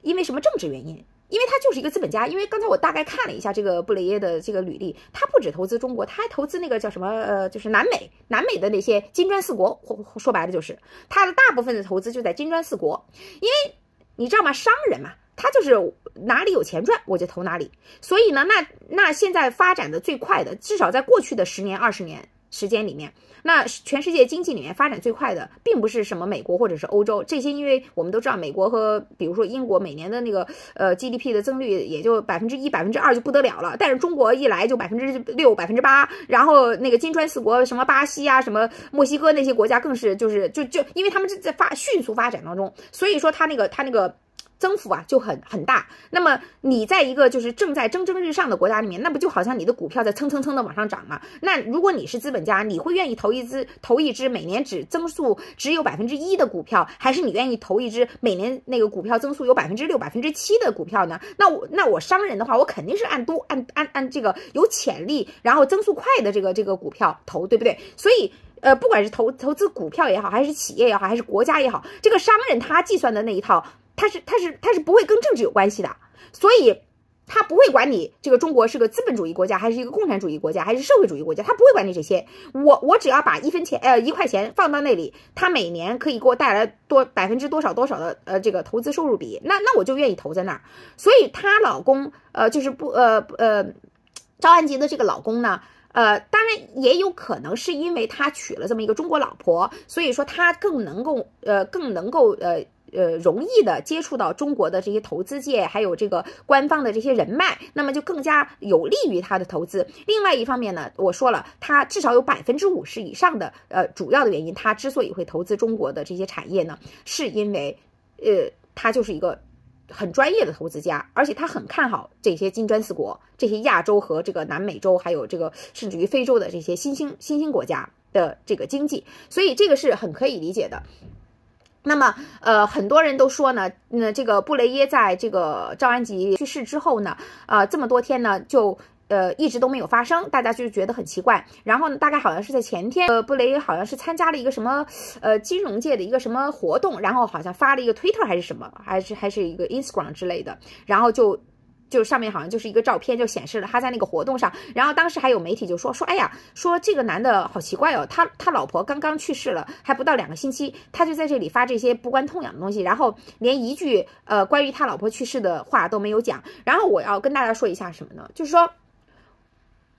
因为什么政治原因。因为他就是一个资本家，因为刚才我大概看了一下这个布雷耶的这个履历，他不止投资中国，他还投资那个叫什么呃，就是南美，南美的那些金砖四国，说白了就是他的大部分的投资就在金砖四国，因为你知道吗？商人嘛，他就是哪里有钱赚我就投哪里，所以呢，那那现在发展的最快的，至少在过去的十年二十年。时间里面，那全世界经济里面发展最快的，并不是什么美国或者是欧洲。这些，因为我们都知道，美国和比如说英国每年的那个呃 GDP 的增率也就百分之一、百分之二就不得了了，但是中国一来就百分之六、百分之八，然后那个金砖四国什么巴西啊、什么墨西哥那些国家更是就是就就因为他们是在发迅速发展当中，所以说他那个他那个。增幅啊就很很大。那么你在一个就是正在蒸蒸日上的国家里面，那不就好像你的股票在蹭蹭蹭的往上涨吗？那如果你是资本家，你会愿意投一只投一只每年只增速只有百分之一的股票，还是你愿意投一只每年那个股票增速有百分之六、百分之七的股票呢？那我那我商人的话，我肯定是按多按按按这个有潜力，然后增速快的这个这个股票投，对不对？所以。呃，不管是投投资股票也好，还是企业也好，还是国家也好，这个商人他计算的那一套，他是他是他是不会跟政治有关系的，所以他不会管你这个中国是个资本主义国家，还是一个共产主义国家，还是社会主义国家，他不会管你这些。我我只要把一分钱呃一块钱放到那里，他每年可以给我带来多百分之多少多少的呃这个投资收入比，那那我就愿意投在那儿。所以她老公呃就是不呃呃赵安吉的这个老公呢。呃，当然也有可能是因为他娶了这么一个中国老婆，所以说他更能够呃更能够呃呃容易的接触到中国的这些投资界，还有这个官方的这些人脉，那么就更加有利于他的投资。另外一方面呢，我说了，他至少有百分之五十以上的呃主要的原因，他之所以会投资中国的这些产业呢，是因为呃他就是一个。很专业的投资家，而且他很看好这些金砖四国、这些亚洲和这个南美洲，还有这个甚至于非洲的这些新兴新兴国家的这个经济，所以这个是很可以理解的。那么，呃，很多人都说呢，那这个布雷耶在这个赵安吉去世之后呢，呃，这么多天呢就。呃，一直都没有发生，大家就觉得很奇怪。然后呢，大概好像是在前天，呃，布雷好像是参加了一个什么，呃，金融界的一个什么活动，然后好像发了一个推特还是什么，还是还是一个 Instagram 之类的，然后就就上面好像就是一个照片，就显示了他在那个活动上。然后当时还有媒体就说说，哎呀，说这个男的好奇怪哦，他他老婆刚刚去世了，还不到两个星期，他就在这里发这些不关痛痒的东西，然后连一句呃关于他老婆去世的话都没有讲。然后我要跟大家说一下什么呢？就是说。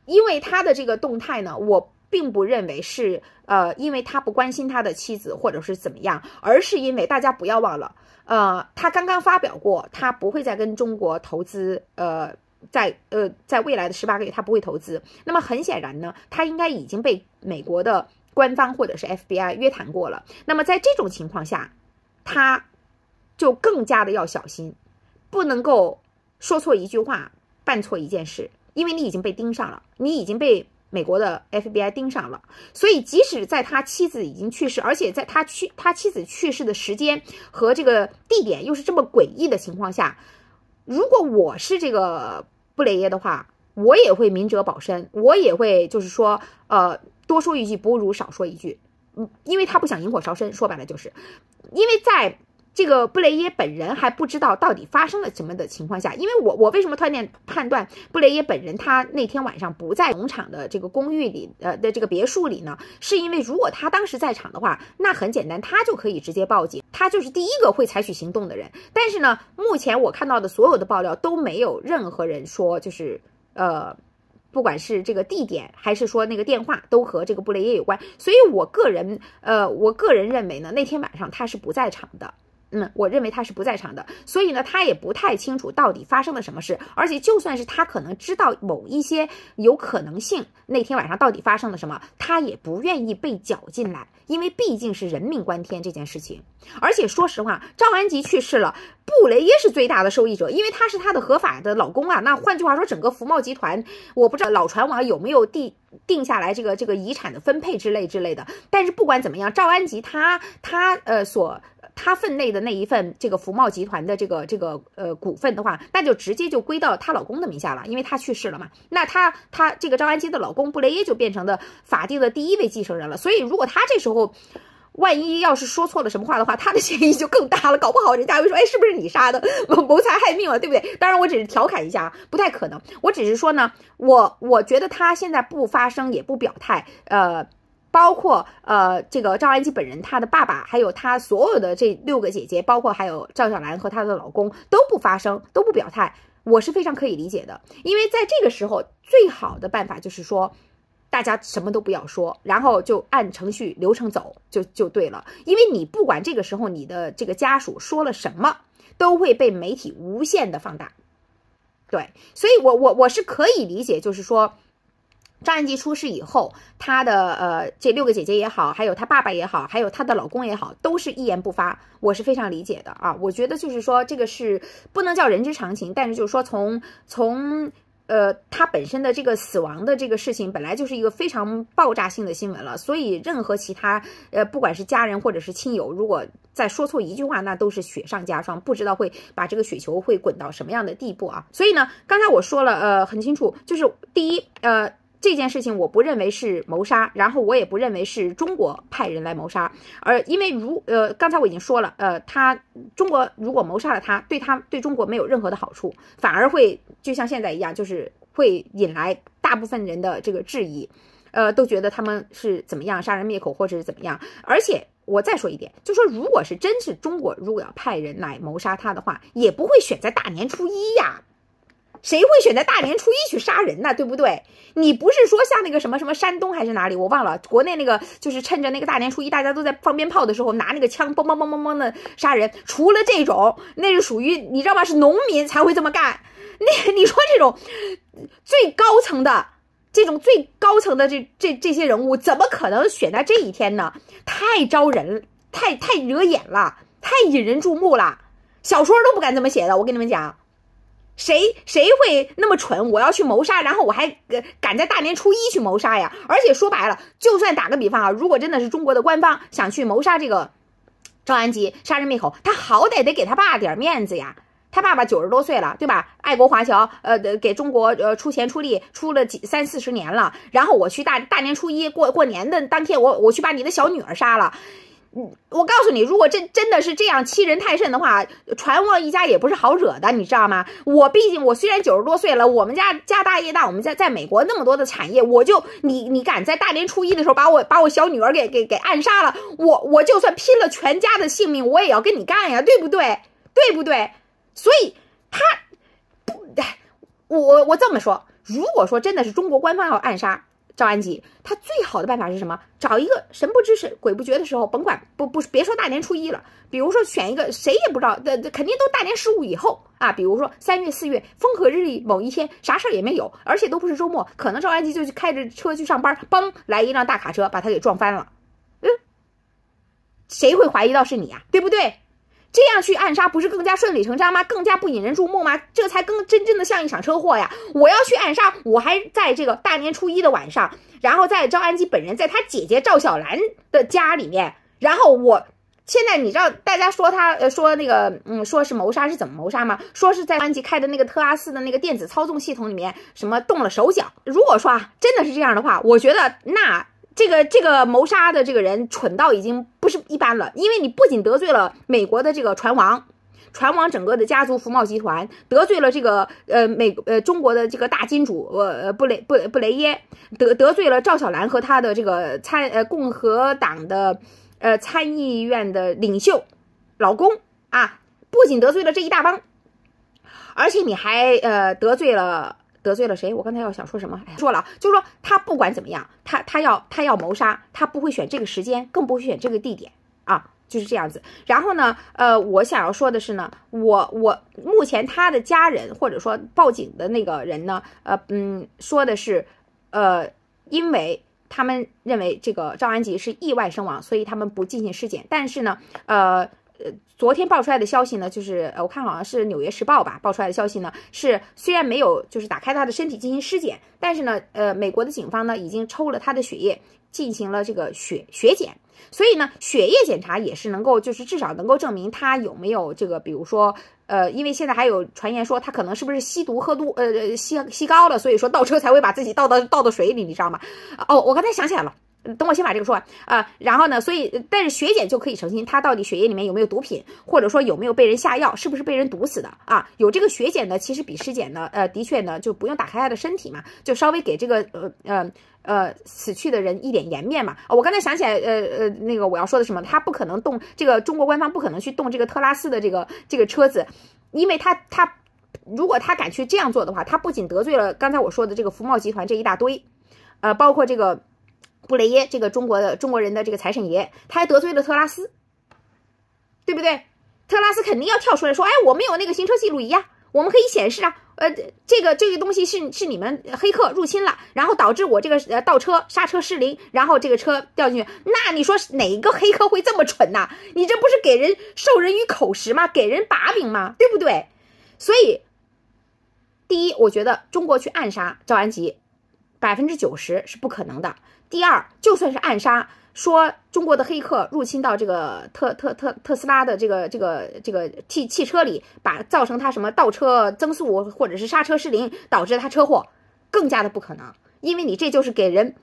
因为他的这个动态呢，我并不认为是呃，因为他不关心他的妻子或者是怎么样，而是因为大家不要忘了，呃，他刚刚发表过，他不会再跟中国投资，呃，在呃，在未来的十八个月他不会投资。那么很显然呢，他应该已经被美国的官方或者是 FBI 约谈过了。那么在这种情况下，他就更加的要小心，不能够说错一句话，办错一件事。因为你已经被盯上了，你已经被美国的 FBI 盯上了，所以即使在他妻子已经去世，而且在他去他妻子去世的时间和这个地点又是这么诡异的情况下，如果我是这个布雷耶的话，我也会明哲保身，我也会就是说，呃，多说一句不如少说一句，嗯，因为他不想引火烧身，说白了就是，因为在。这个布雷耶本人还不知道到底发生了什么的情况下，因为我我为什么突然判断布雷耶本人他那天晚上不在农场的这个公寓里呃的这个别墅里呢？是因为如果他当时在场的话，那很简单，他就可以直接报警，他就是第一个会采取行动的人。但是呢，目前我看到的所有的爆料都没有任何人说就是呃，不管是这个地点还是说那个电话都和这个布雷耶有关。所以我个人呃，我个人认为呢，那天晚上他是不在场的。嗯，我认为他是不在场的，所以呢，他也不太清楚到底发生了什么事。而且，就算是他可能知道某一些有可能性，那天晚上到底发生了什么，他也不愿意被搅进来，因为毕竟是人命关天这件事情。而且，说实话，赵安吉去世了，布雷耶是最大的受益者，因为他是他的合法的老公啊。那换句话说，整个福茂集团，我不知道老船王有没有定定下来这个这个遗产的分配之类之类的。但是不管怎么样，赵安吉他他呃所。她分内的那一份这个福茂集团的这个这个呃股份的话，那就直接就归到她老公的名下了，因为她去世了嘛。那她她这个张安基的老公布雷耶就变成了法定的第一位继承人了。所以如果他这时候万一要是说错了什么话的话，他的嫌疑就更大了。搞不好人家会说，哎，是不是你杀的，[laughs] 谋财害命了，对不对？当然我只是调侃一下，不太可能。我只是说呢，我我觉得他现在不发声也不表态，呃。包括呃，这个赵安吉本人，他的爸爸，还有他所有的这六个姐姐，包括还有赵小兰和她的老公都不发声，都不表态，我是非常可以理解的。因为在这个时候，最好的办法就是说，大家什么都不要说，然后就按程序流程走，就就对了。因为你不管这个时候你的这个家属说了什么，都会被媒体无限的放大。对，所以我我我是可以理解，就是说。张安吉出事以后，她的呃这六个姐姐也好，还有她爸爸也好，还有她的老公也好，都是一言不发，我是非常理解的啊。我觉得就是说这个是不能叫人之常情，但是就是说从从呃他本身的这个死亡的这个事情，本来就是一个非常爆炸性的新闻了，所以任何其他呃不管是家人或者是亲友，如果再说错一句话，那都是雪上加霜，不知道会把这个雪球会滚到什么样的地步啊。所以呢，刚才我说了呃很清楚，就是第一呃。这件事情我不认为是谋杀，然后我也不认为是中国派人来谋杀，而因为如呃刚才我已经说了，呃他中国如果谋杀了他，对他对中国没有任何的好处，反而会就像现在一样，就是会引来大部分人的这个质疑，呃都觉得他们是怎么样杀人灭口或者是怎么样，而且我再说一点，就说如果是真是中国如果要派人来谋杀他的话，也不会选在大年初一呀。谁会选在大年初一去杀人呢？对不对？你不是说像那个什么什么山东还是哪里？我忘了。国内那个就是趁着那个大年初一，大家都在放鞭炮的时候，拿那个枪嘣嘣嘣嘣嘣的杀人。除了这种，那是属于你知道吗？是农民才会这么干。那 [laughs] 你说这种最高层的这种最高层的这这这些人物，怎么可能选在这一天呢？太招人，太太惹眼了，太引人注目了。小说都不敢这么写的，我跟你们讲。谁谁会那么蠢？我要去谋杀，然后我还呃赶在大年初一去谋杀呀！而且说白了，就算打个比方啊，如果真的是中国的官方想去谋杀这个赵安吉，杀人灭口，他好歹得给他爸点面子呀。他爸爸九十多岁了，对吧？爱国华侨，呃，给中国呃出钱出力，出了几三四十年了。然后我去大大年初一过过年的当天，我我去把你的小女儿杀了。我告诉你，如果真真的是这样欺人太甚的话，船王一家也不是好惹的，你知道吗？我毕竟我虽然九十多岁了，我们家家大业大，我们家在美国那么多的产业，我就你你敢在大年初一的时候把我把我小女儿给给给暗杀了，我我就算拼了全家的性命，我也要跟你干呀，对不对？对不对？所以他不，我我这么说，如果说真的是中国官方要暗杀。赵安吉，他最好的办法是什么？找一个神不知神鬼不觉的时候，甭管不不，别说大年初一了，比如说选一个谁也不知道，的肯定都大年十五以后啊。比如说三月四月风和日丽某一天，啥事儿也没有，而且都不是周末，可能赵安吉就去开着车去上班，嘣来一辆大卡车把他给撞翻了，嗯，谁会怀疑到是你啊？对不对？这样去暗杀不是更加顺理成章吗？更加不引人注目吗？这才更真正的像一场车祸呀！我要去暗杀，我还在这个大年初一的晚上，然后在赵安吉本人在他姐姐赵小兰的家里面，然后我现在你知道大家说他呃说那个嗯说是谋杀是怎么谋杀吗？说是在安吉开的那个特拉斯的那个电子操纵系统里面什么动了手脚。如果说啊真的是这样的话，我觉得那。这个这个谋杀的这个人蠢到已经不是一般了，因为你不仅得罪了美国的这个船王，船王整个的家族福茂集团，得罪了这个呃美呃中国的这个大金主呃布雷布布雷耶，得得罪了赵小兰和他的这个参呃共和党的呃参议院的领袖老公啊，不仅得罪了这一大帮，而且你还呃得罪了。得罪了谁？我刚才要想说什么？哎，说了，就是说他不管怎么样，他他要他要谋杀，他不会选这个时间，更不会选这个地点啊，就是这样子。然后呢，呃，我想要说的是呢，我我目前他的家人或者说报警的那个人呢，呃嗯，说的是，呃，因为他们认为这个赵安吉是意外身亡，所以他们不进行尸检。但是呢，呃。呃，昨天爆出来的消息呢，就是呃，我看好像是《纽约时报》吧，爆出来的消息呢是，虽然没有就是打开他的身体进行尸检，但是呢，呃，美国的警方呢已经抽了他的血液进行了这个血血检，所以呢，血液检查也是能够就是至少能够证明他有没有这个，比如说，呃，因为现在还有传言说他可能是不是吸毒喝多，呃，吸吸高了，所以说倒车才会把自己倒到倒到水里，你知道吗？哦，我刚才想起来了。等我先把这个说完啊，然后呢，所以但是血检就可以澄清他到底血液里面有没有毒品，或者说有没有被人下药，是不是被人毒死的啊？有这个血检呢，其实比尸检呢，呃，的确呢就不用打开他的身体嘛，就稍微给这个呃呃呃死去的人一点颜面嘛。我刚才想起来，呃呃，那个我要说的什么？他不可能动这个中国官方不可能去动这个特拉斯的这个这个车子，因为他他如果他敢去这样做的话，他不仅得罪了刚才我说的这个福茂集团这一大堆，呃，包括这个。布雷耶这个中国的中国人的这个财神爷，他还得罪了特拉斯，对不对？特拉斯肯定要跳出来说：“哎，我们有那个行车记录仪呀，我们可以显示啊，呃，这个这个东西是是你们黑客入侵了，然后导致我这个呃倒车刹车失灵，然后这个车掉进去。那你说哪个黑客会这么蠢呐？你这不是给人授人以口实吗？给人把柄吗？对不对？所以，第一，我觉得中国去暗杀赵安吉，百分之九十是不可能的。第二，就算是暗杀。说中国的黑客入侵到这个特特特特斯拉的这个这个这个汽汽车里，把造成他什么倒车增速或者是刹车失灵，导致他车祸，更加的不可能，因为你这就是给人，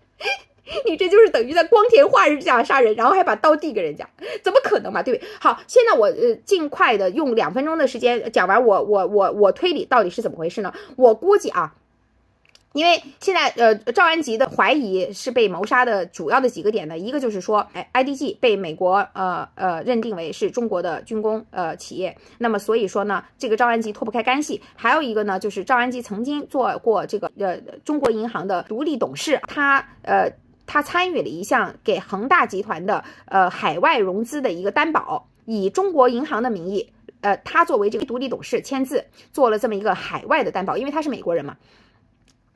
[laughs] 你这就是等于在光天化日之下杀人，然后还把刀递给人家，怎么可能嘛？对不对？好，现在我呃尽快的用两分钟的时间讲完我我我我推理到底是怎么回事呢？我估计啊。因为现在，呃，赵安吉的怀疑是被谋杀的主要的几个点呢，一个就是说，哎，IDG 被美国，呃呃，认定为是中国的军工，呃，企业，那么所以说呢，这个赵安吉脱不开干系。还有一个呢，就是赵安吉曾经做过这个，呃，中国银行的独立董事，他，呃，他参与了一项给恒大集团的，呃，海外融资的一个担保，以中国银行的名义，呃，他作为这个独立董事签字做了这么一个海外的担保，因为他是美国人嘛。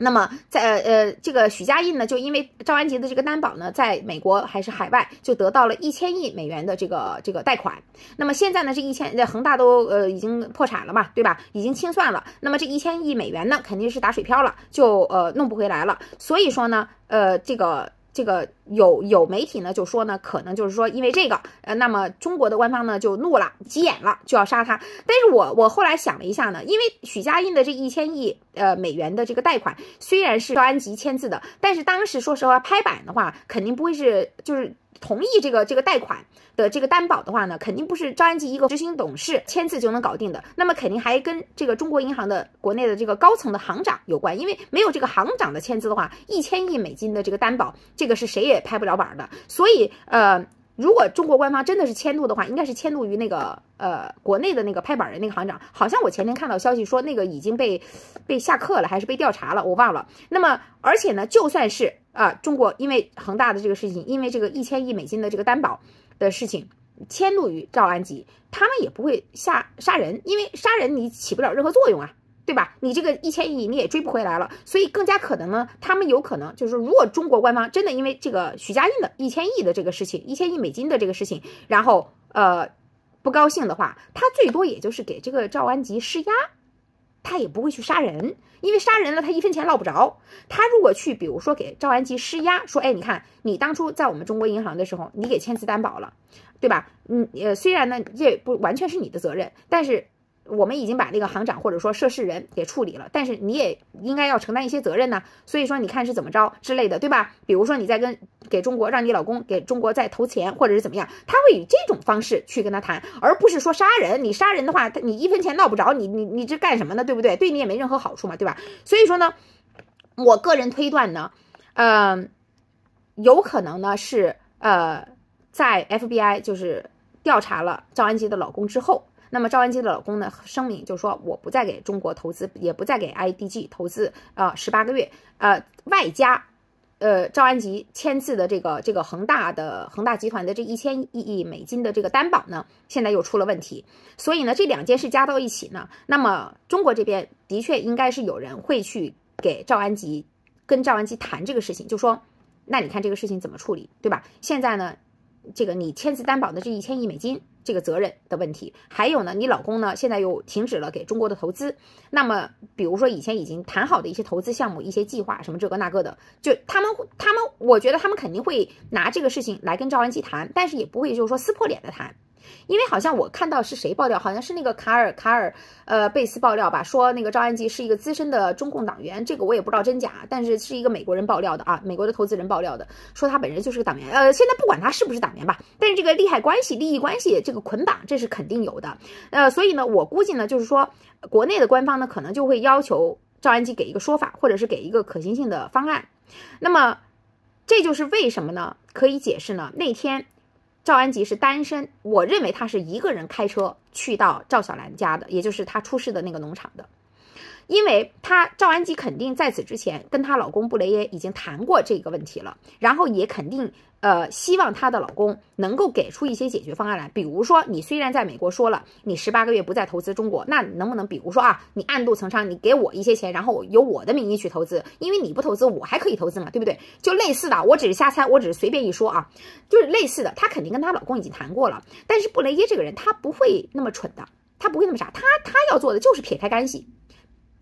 那么，在呃这个许家印呢，就因为赵安杰的这个担保呢，在美国还是海外，就得到了一千亿美元的这个这个贷款。那么现在呢，这一千，恒大都呃已经破产了嘛，对吧？已经清算了。那么这一千亿美元呢，肯定是打水漂了，就呃弄不回来了。所以说呢，呃这个。这个有有媒体呢就说呢，可能就是说因为这个，呃，那么中国的官方呢就怒了，急眼了，就要杀他。但是我我后来想了一下呢，因为许家印的这一千亿呃美元的这个贷款虽然是赵安吉签字的，但是当时说实话拍板的话，肯定不会是就是。同意这个这个贷款的这个担保的话呢，肯定不是赵安吉一个执行董事签字就能搞定的，那么肯定还跟这个中国银行的国内的这个高层的行长有关，因为没有这个行长的签字的话，一千亿美金的这个担保，这个是谁也拍不了板的，所以呃。如果中国官方真的是迁怒的话，应该是迁怒于那个呃国内的那个拍板人那个行长。好像我前天看到消息说那个已经被被下课了，还是被调查了，我忘了。那么而且呢，就算是啊中国因为恒大的这个事情，因为这个一千亿美金的这个担保的事情，迁怒于赵安吉，他们也不会下杀人，因为杀人你起不了任何作用啊。对吧？你这个一千亿你也追不回来了，所以更加可能呢，他们有可能就是说，如果中国官方真的因为这个许家印的一千亿的这个事情，一千亿美金的这个事情，然后呃不高兴的话，他最多也就是给这个赵安吉施压，他也不会去杀人，因为杀人了他一分钱捞不着。他如果去，比如说给赵安吉施压，说，哎，你看你当初在我们中国银行的时候，你给签字担保了，对吧？嗯呃，虽然呢这不完全是你的责任，但是。我们已经把那个行长或者说涉事人给处理了，但是你也应该要承担一些责任呢。所以说，你看是怎么着之类的，对吧？比如说你在跟给中国让你老公给中国再投钱，或者是怎么样，他会以这种方式去跟他谈，而不是说杀人。你杀人的话，他你一分钱闹不着，你你你这干什么呢？对不对？对你也没任何好处嘛，对吧？所以说呢，我个人推断呢，呃，有可能呢是呃，在 FBI 就是调查了赵安吉的老公之后。那么赵安基的老公呢？声明就说我不再给中国投资，也不再给 IDG 投资，呃，十八个月，呃，外加，呃，赵安吉签字的这个这个恒大的恒大集团的这一千亿亿美金的这个担保呢，现在又出了问题。所以呢，这两件事加到一起呢，那么中国这边的确应该是有人会去给赵安吉跟赵安吉谈这个事情，就说，那你看这个事情怎么处理，对吧？现在呢？这个你签字担保的这一千亿美金，这个责任的问题，还有呢，你老公呢现在又停止了给中国的投资，那么比如说以前已经谈好的一些投资项目、一些计划什么这个那个的，就他们他们，我觉得他们肯定会拿这个事情来跟赵安基谈，但是也不会就是说撕破脸的谈。因为好像我看到是谁爆料，好像是那个卡尔卡尔呃贝斯爆料吧，说那个赵安吉是一个资深的中共党员，这个我也不知道真假，但是是一个美国人爆料的啊，美国的投资人爆料的，说他本人就是个党员。呃，现在不管他是不是党员吧，但是这个利害关系、利益关系这个捆绑，这是肯定有的。呃，所以呢，我估计呢，就是说国内的官方呢，可能就会要求赵安吉给一个说法，或者是给一个可行性的方案。那么这就是为什么呢？可以解释呢，那天。赵安吉是单身，我认为他是一个人开车去到赵小兰家的，也就是他出事的那个农场的。因为她赵安吉肯定在此之前跟她老公布雷耶已经谈过这个问题了，然后也肯定。呃，希望她的老公能够给出一些解决方案来，比如说，你虽然在美国说了你十八个月不再投资中国，那能不能比如说啊，你暗度陈仓，你给我一些钱，然后由我的名义去投资，因为你不投资，我还可以投资嘛，对不对？就类似的，我只是瞎猜，我只是随便一说啊，就是类似的，她肯定跟她老公已经谈过了，但是布雷耶这个人他不会那么蠢的，他不会那么傻，他他要做的就是撇开干系，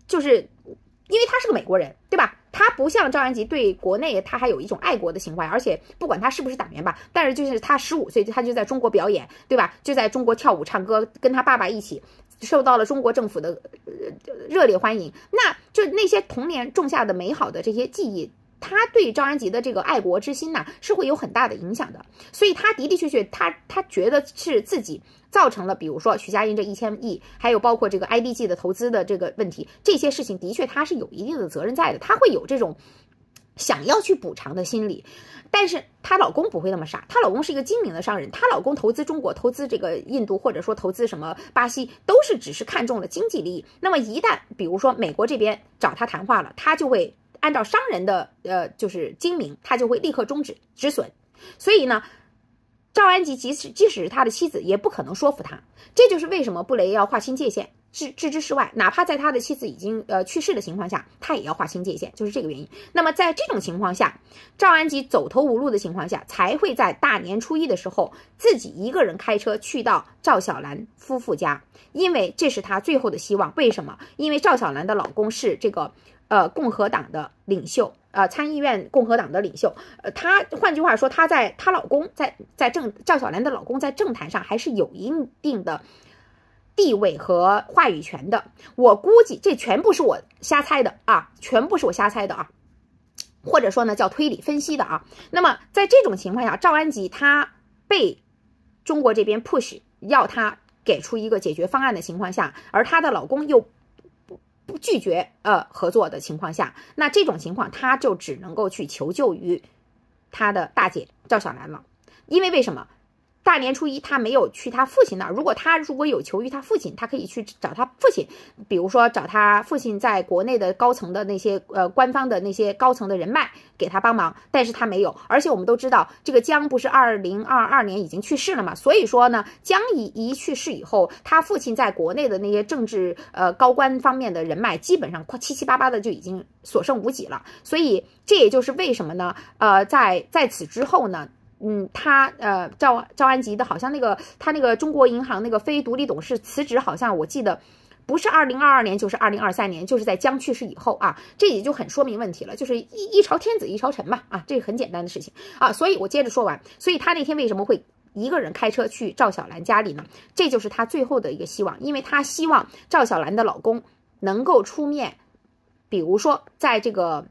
就是因为他是个美国人，对吧？他不像赵安吉对国内，他还有一种爱国的情怀，而且不管他是不是党员吧，但是就是他十五岁，他就在中国表演，对吧？就在中国跳舞唱歌，跟他爸爸一起，受到了中国政府的热烈欢迎。那就那些童年种下的美好的这些记忆。他对赵安吉的这个爱国之心呢，是会有很大的影响的，所以他的的确确，他他觉得是自己造成了，比如说许家印这一千亿，还有包括这个 IDG 的投资的这个问题，这些事情的确他是有一定的责任在的，他会有这种想要去补偿的心理，但是她老公不会那么傻，她老公是一个精明的商人，她老公投资中国、投资这个印度，或者说投资什么巴西，都是只是看中了经济利益。那么一旦比如说美国这边找他谈话了，他就会。按照商人的呃，就是精明，他就会立刻终止止损。所以呢，赵安吉即使即使是他的妻子，也不可能说服他。这就是为什么布雷要划清界限，置置之事外。哪怕在他的妻子已经呃去世的情况下，他也要划清界限，就是这个原因。那么在这种情况下，赵安吉走投无路的情况下，才会在大年初一的时候自己一个人开车去到赵小兰夫妇家，因为这是他最后的希望。为什么？因为赵小兰的老公是这个。呃，共和党的领袖，呃，参议院共和党的领袖，呃，她换句话说，她在她老公在在政赵小兰的老公在政坛上还是有一定的地位和话语权的。我估计这全部是我瞎猜的啊，全部是我瞎猜的啊，或者说呢叫推理分析的啊。那么在这种情况下，赵安吉她被中国这边 push 要她给出一个解决方案的情况下，而她的老公又。拒绝呃合作的情况下，那这种情况他就只能够去求救于他的大姐赵小兰了，因为为什么？大年初一，他没有去他父亲那儿。如果他如果有求于他父亲，他可以去找他父亲，比如说找他父亲在国内的高层的那些呃官方的那些高层的人脉给他帮忙。但是他没有，而且我们都知道，这个江不是二零二二年已经去世了嘛？所以说呢，江一一去世以后，他父亲在国内的那些政治呃高官方面的人脉基本上快七七八八的就已经所剩无几了。所以这也就是为什么呢？呃，在在此之后呢？嗯，他呃，赵赵安吉的，好像那个他那个中国银行那个非独立董事辞职，好像我记得不是二零二二年，就是二零二三年，就是在将去世以后啊，这也就很说明问题了，就是一一朝天子一朝臣嘛，啊，这个很简单的事情啊，所以我接着说完，所以他那天为什么会一个人开车去赵小兰家里呢？这就是他最后的一个希望，因为他希望赵小兰的老公能够出面，比如说在这个。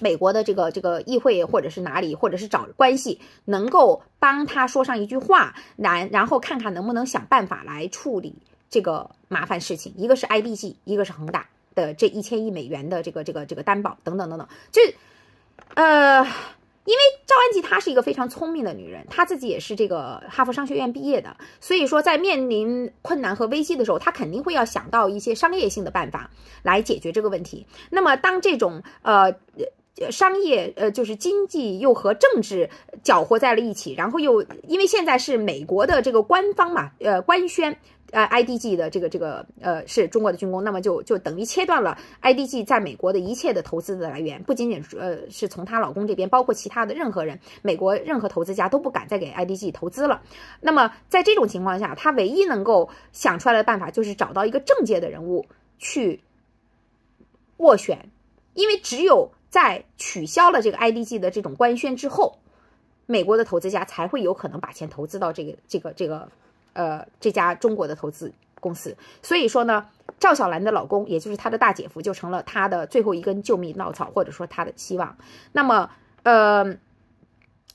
美国的这个这个议会，或者是哪里，或者是找关系，能够帮他说上一句话，然然后看看能不能想办法来处理这个麻烦事情。一个是 IBG，一个是恒大的这一千亿美元的这个这个这个担保等等等等。就呃，因为赵安吉她是一个非常聪明的女人，她自己也是这个哈佛商学院毕业的，所以说在面临困难和危机的时候，她肯定会要想到一些商业性的办法来解决这个问题。那么当这种呃。商业呃，就是经济又和政治搅和在了一起，然后又因为现在是美国的这个官方嘛，呃，官宣呃 IDG 的这个这个呃是中国的军工，那么就就等于切断了 IDG 在美国的一切的投资的来源，不仅仅呃是从她老公这边，包括其他的任何人，美国任何投资家都不敢再给 IDG 投资了。那么在这种情况下，她唯一能够想出来的办法就是找到一个政界的人物去斡旋，因为只有。在取消了这个 IDG 的这种官宣之后，美国的投资家才会有可能把钱投资到这个这个这个呃这家中国的投资公司。所以说呢，赵小兰的老公，也就是她的大姐夫，就成了她的最后一根救命稻草，或者说她的希望。那么，呃，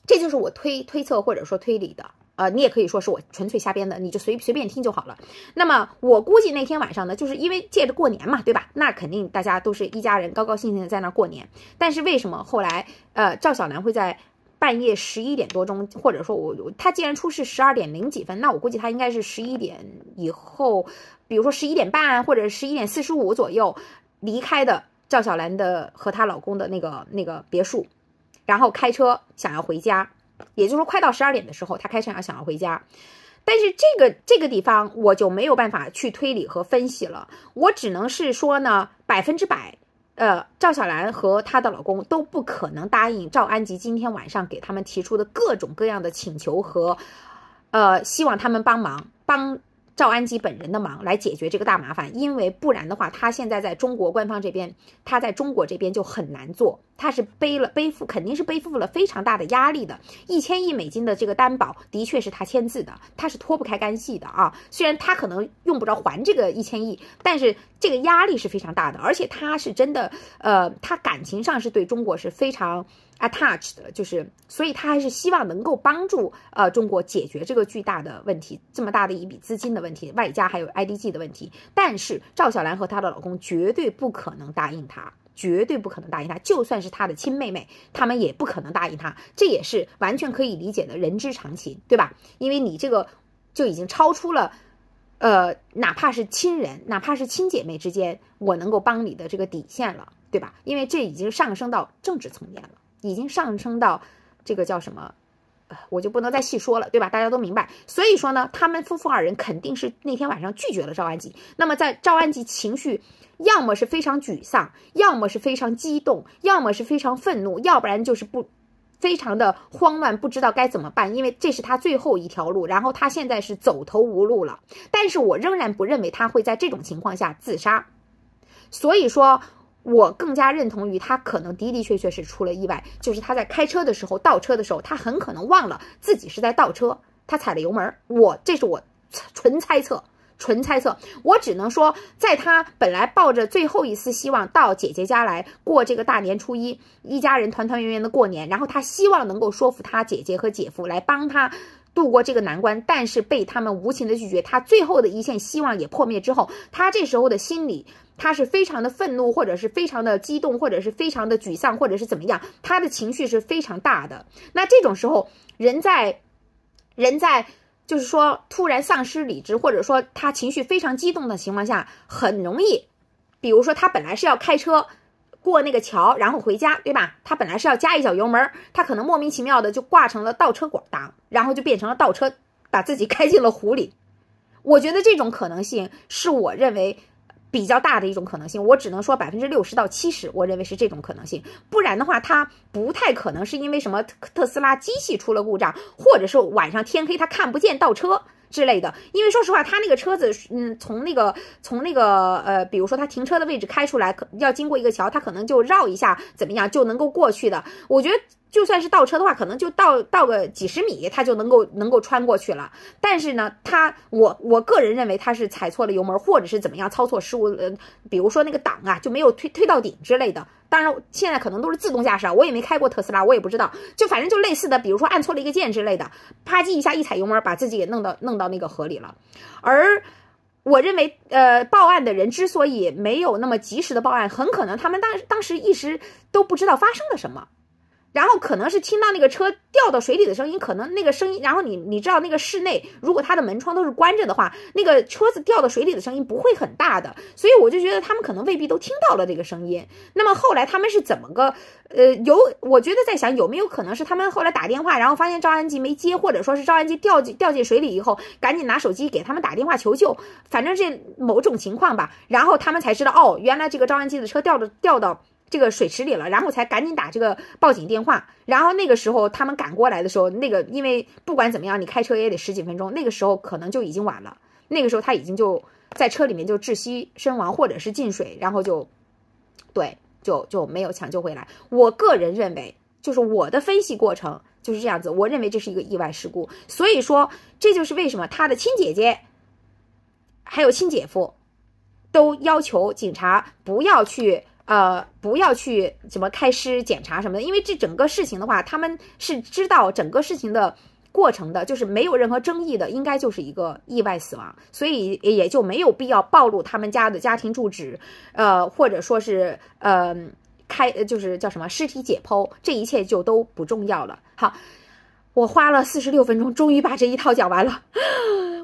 这就是我推推测或者说推理的。呃，你也可以说是我纯粹瞎编的，你就随随便听就好了。那么我估计那天晚上呢，就是因为借着过年嘛，对吧？那肯定大家都是一家人，高高兴兴的在那过年。但是为什么后来呃赵小兰会在半夜十一点多钟，或者说我他既然出事十二点零几分，那我估计他应该是十一点以后，比如说十一点半或者十一点四十五左右离开的赵小兰的和她老公的那个那个别墅，然后开车想要回家，也就是说快到十二点的时候，他开始要想要回家。但是这个这个地方我就没有办法去推理和分析了，我只能是说呢，百分之百。呃，赵小兰和她的老公都不可能答应赵安吉今天晚上给他们提出的各种各样的请求和，呃，希望他们帮忙帮。赵安吉本人的忙来解决这个大麻烦，因为不然的话，他现在在中国官方这边，他在中国这边就很难做，他是背了背负，肯定是背负了非常大的压力的。一千亿美金的这个担保的确是他签字的，他是脱不开干系的啊。虽然他可能用不着还这个一千亿，但是这个压力是非常大的，而且他是真的，呃，他感情上是对中国是非常。Attached 的，就是，所以他还是希望能够帮助呃中国解决这个巨大的问题，这么大的一笔资金的问题，外加还有 IDG 的问题。但是赵小兰和她的老公绝对不可能答应她，绝对不可能答应她，就算是她的亲妹妹，他们也不可能答应她。这也是完全可以理解的人之常情，对吧？因为你这个就已经超出了，呃，哪怕是亲人，哪怕是亲姐妹之间，我能够帮你的这个底线了，对吧？因为这已经上升到政治层面了。已经上升到这个叫什么，我就不能再细说了，对吧？大家都明白。所以说呢，他们夫妇二人肯定是那天晚上拒绝了赵安吉。那么在赵安吉情绪要么是非常沮丧，要么是非常激动，要么是非常愤怒，要不然就是不非常的慌乱，不知道该怎么办，因为这是他最后一条路。然后他现在是走投无路了。但是我仍然不认为他会在这种情况下自杀。所以说。我更加认同于他可能的的确确是出了意外，就是他在开车的时候倒车的时候，他很可能忘了自己是在倒车，他踩了油门。我这是我纯猜测，纯猜测。我只能说，在他本来抱着最后一丝希望到姐姐家来过这个大年初一，一家人团团圆圆的过年，然后他希望能够说服他姐姐和姐夫来帮他度过这个难关，但是被他们无情的拒绝，他最后的一线希望也破灭之后，他这时候的心理。他是非常的愤怒，或者是非常的激动，或者是非常的沮丧，或者是怎么样？他的情绪是非常大的。那这种时候，人在人在就是说突然丧失理智，或者说他情绪非常激动的情况下，很容易，比如说他本来是要开车过那个桥，然后回家，对吧？他本来是要加一脚油门，他可能莫名其妙的就挂成了倒车档，然后就变成了倒车，把自己开进了湖里。我觉得这种可能性是我认为。比较大的一种可能性，我只能说百分之六十到七十，我认为是这种可能性。不然的话，它不太可能是因为什么特斯拉机器出了故障，或者是晚上天黑他看不见倒车之类的。因为说实话，他那个车子，嗯，从那个从那个呃，比如说他停车的位置开出来，要经过一个桥，他可能就绕一下，怎么样就能够过去的。我觉得。就算是倒车的话，可能就倒倒个几十米，他就能够能够穿过去了。但是呢，他我我个人认为他是踩错了油门，或者是怎么样操作失误，呃，比如说那个档啊就没有推推到顶之类的。当然，现在可能都是自动驾驶，我也没开过特斯拉，我也不知道。就反正就类似的，比如说按错了一个键之类的，啪叽一下一踩油门，把自己给弄到弄到那个河里了。而我认为，呃，报案的人之所以没有那么及时的报案，很可能他们当当时一时都不知道发生了什么。然后可能是听到那个车掉到水里的声音，可能那个声音，然后你你知道那个室内如果它的门窗都是关着的话，那个车子掉到水里的声音不会很大的，所以我就觉得他们可能未必都听到了这个声音。那么后来他们是怎么个，呃，有我觉得在想有没有可能是他们后来打电话，然后发现赵安吉没接，或者说是赵安吉掉进掉进水里以后，赶紧拿手机给他们打电话求救，反正这某种情况吧，然后他们才知道哦，原来这个赵安吉的车掉着掉到。这个水池里了，然后才赶紧打这个报警电话。然后那个时候他们赶过来的时候，那个因为不管怎么样，你开车也得十几分钟，那个时候可能就已经晚了。那个时候他已经就在车里面就窒息身亡，或者是进水，然后就对，就就没有抢救回来。我个人认为，就是我的分析过程就是这样子。我认为这是一个意外事故，所以说这就是为什么他的亲姐姐还有亲姐夫都要求警察不要去。呃，不要去什么开尸检查什么的，因为这整个事情的话，他们是知道整个事情的过程的，就是没有任何争议的，应该就是一个意外死亡，所以也就没有必要暴露他们家的家庭住址，呃，或者说是呃开，就是叫什么尸体解剖，这一切就都不重要了。好，我花了四十六分钟，终于把这一套讲完了。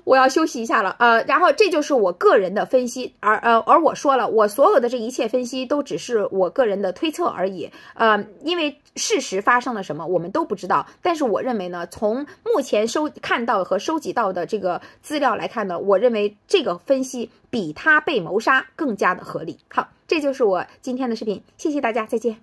我要休息一下了，呃，然后这就是我个人的分析，而呃，而我说了，我所有的这一切分析都只是我个人的推测而已，呃，因为事实发生了什么我们都不知道，但是我认为呢，从目前收看到和收集到的这个资料来看呢，我认为这个分析比他被谋杀更加的合理。好，这就是我今天的视频，谢谢大家，再见。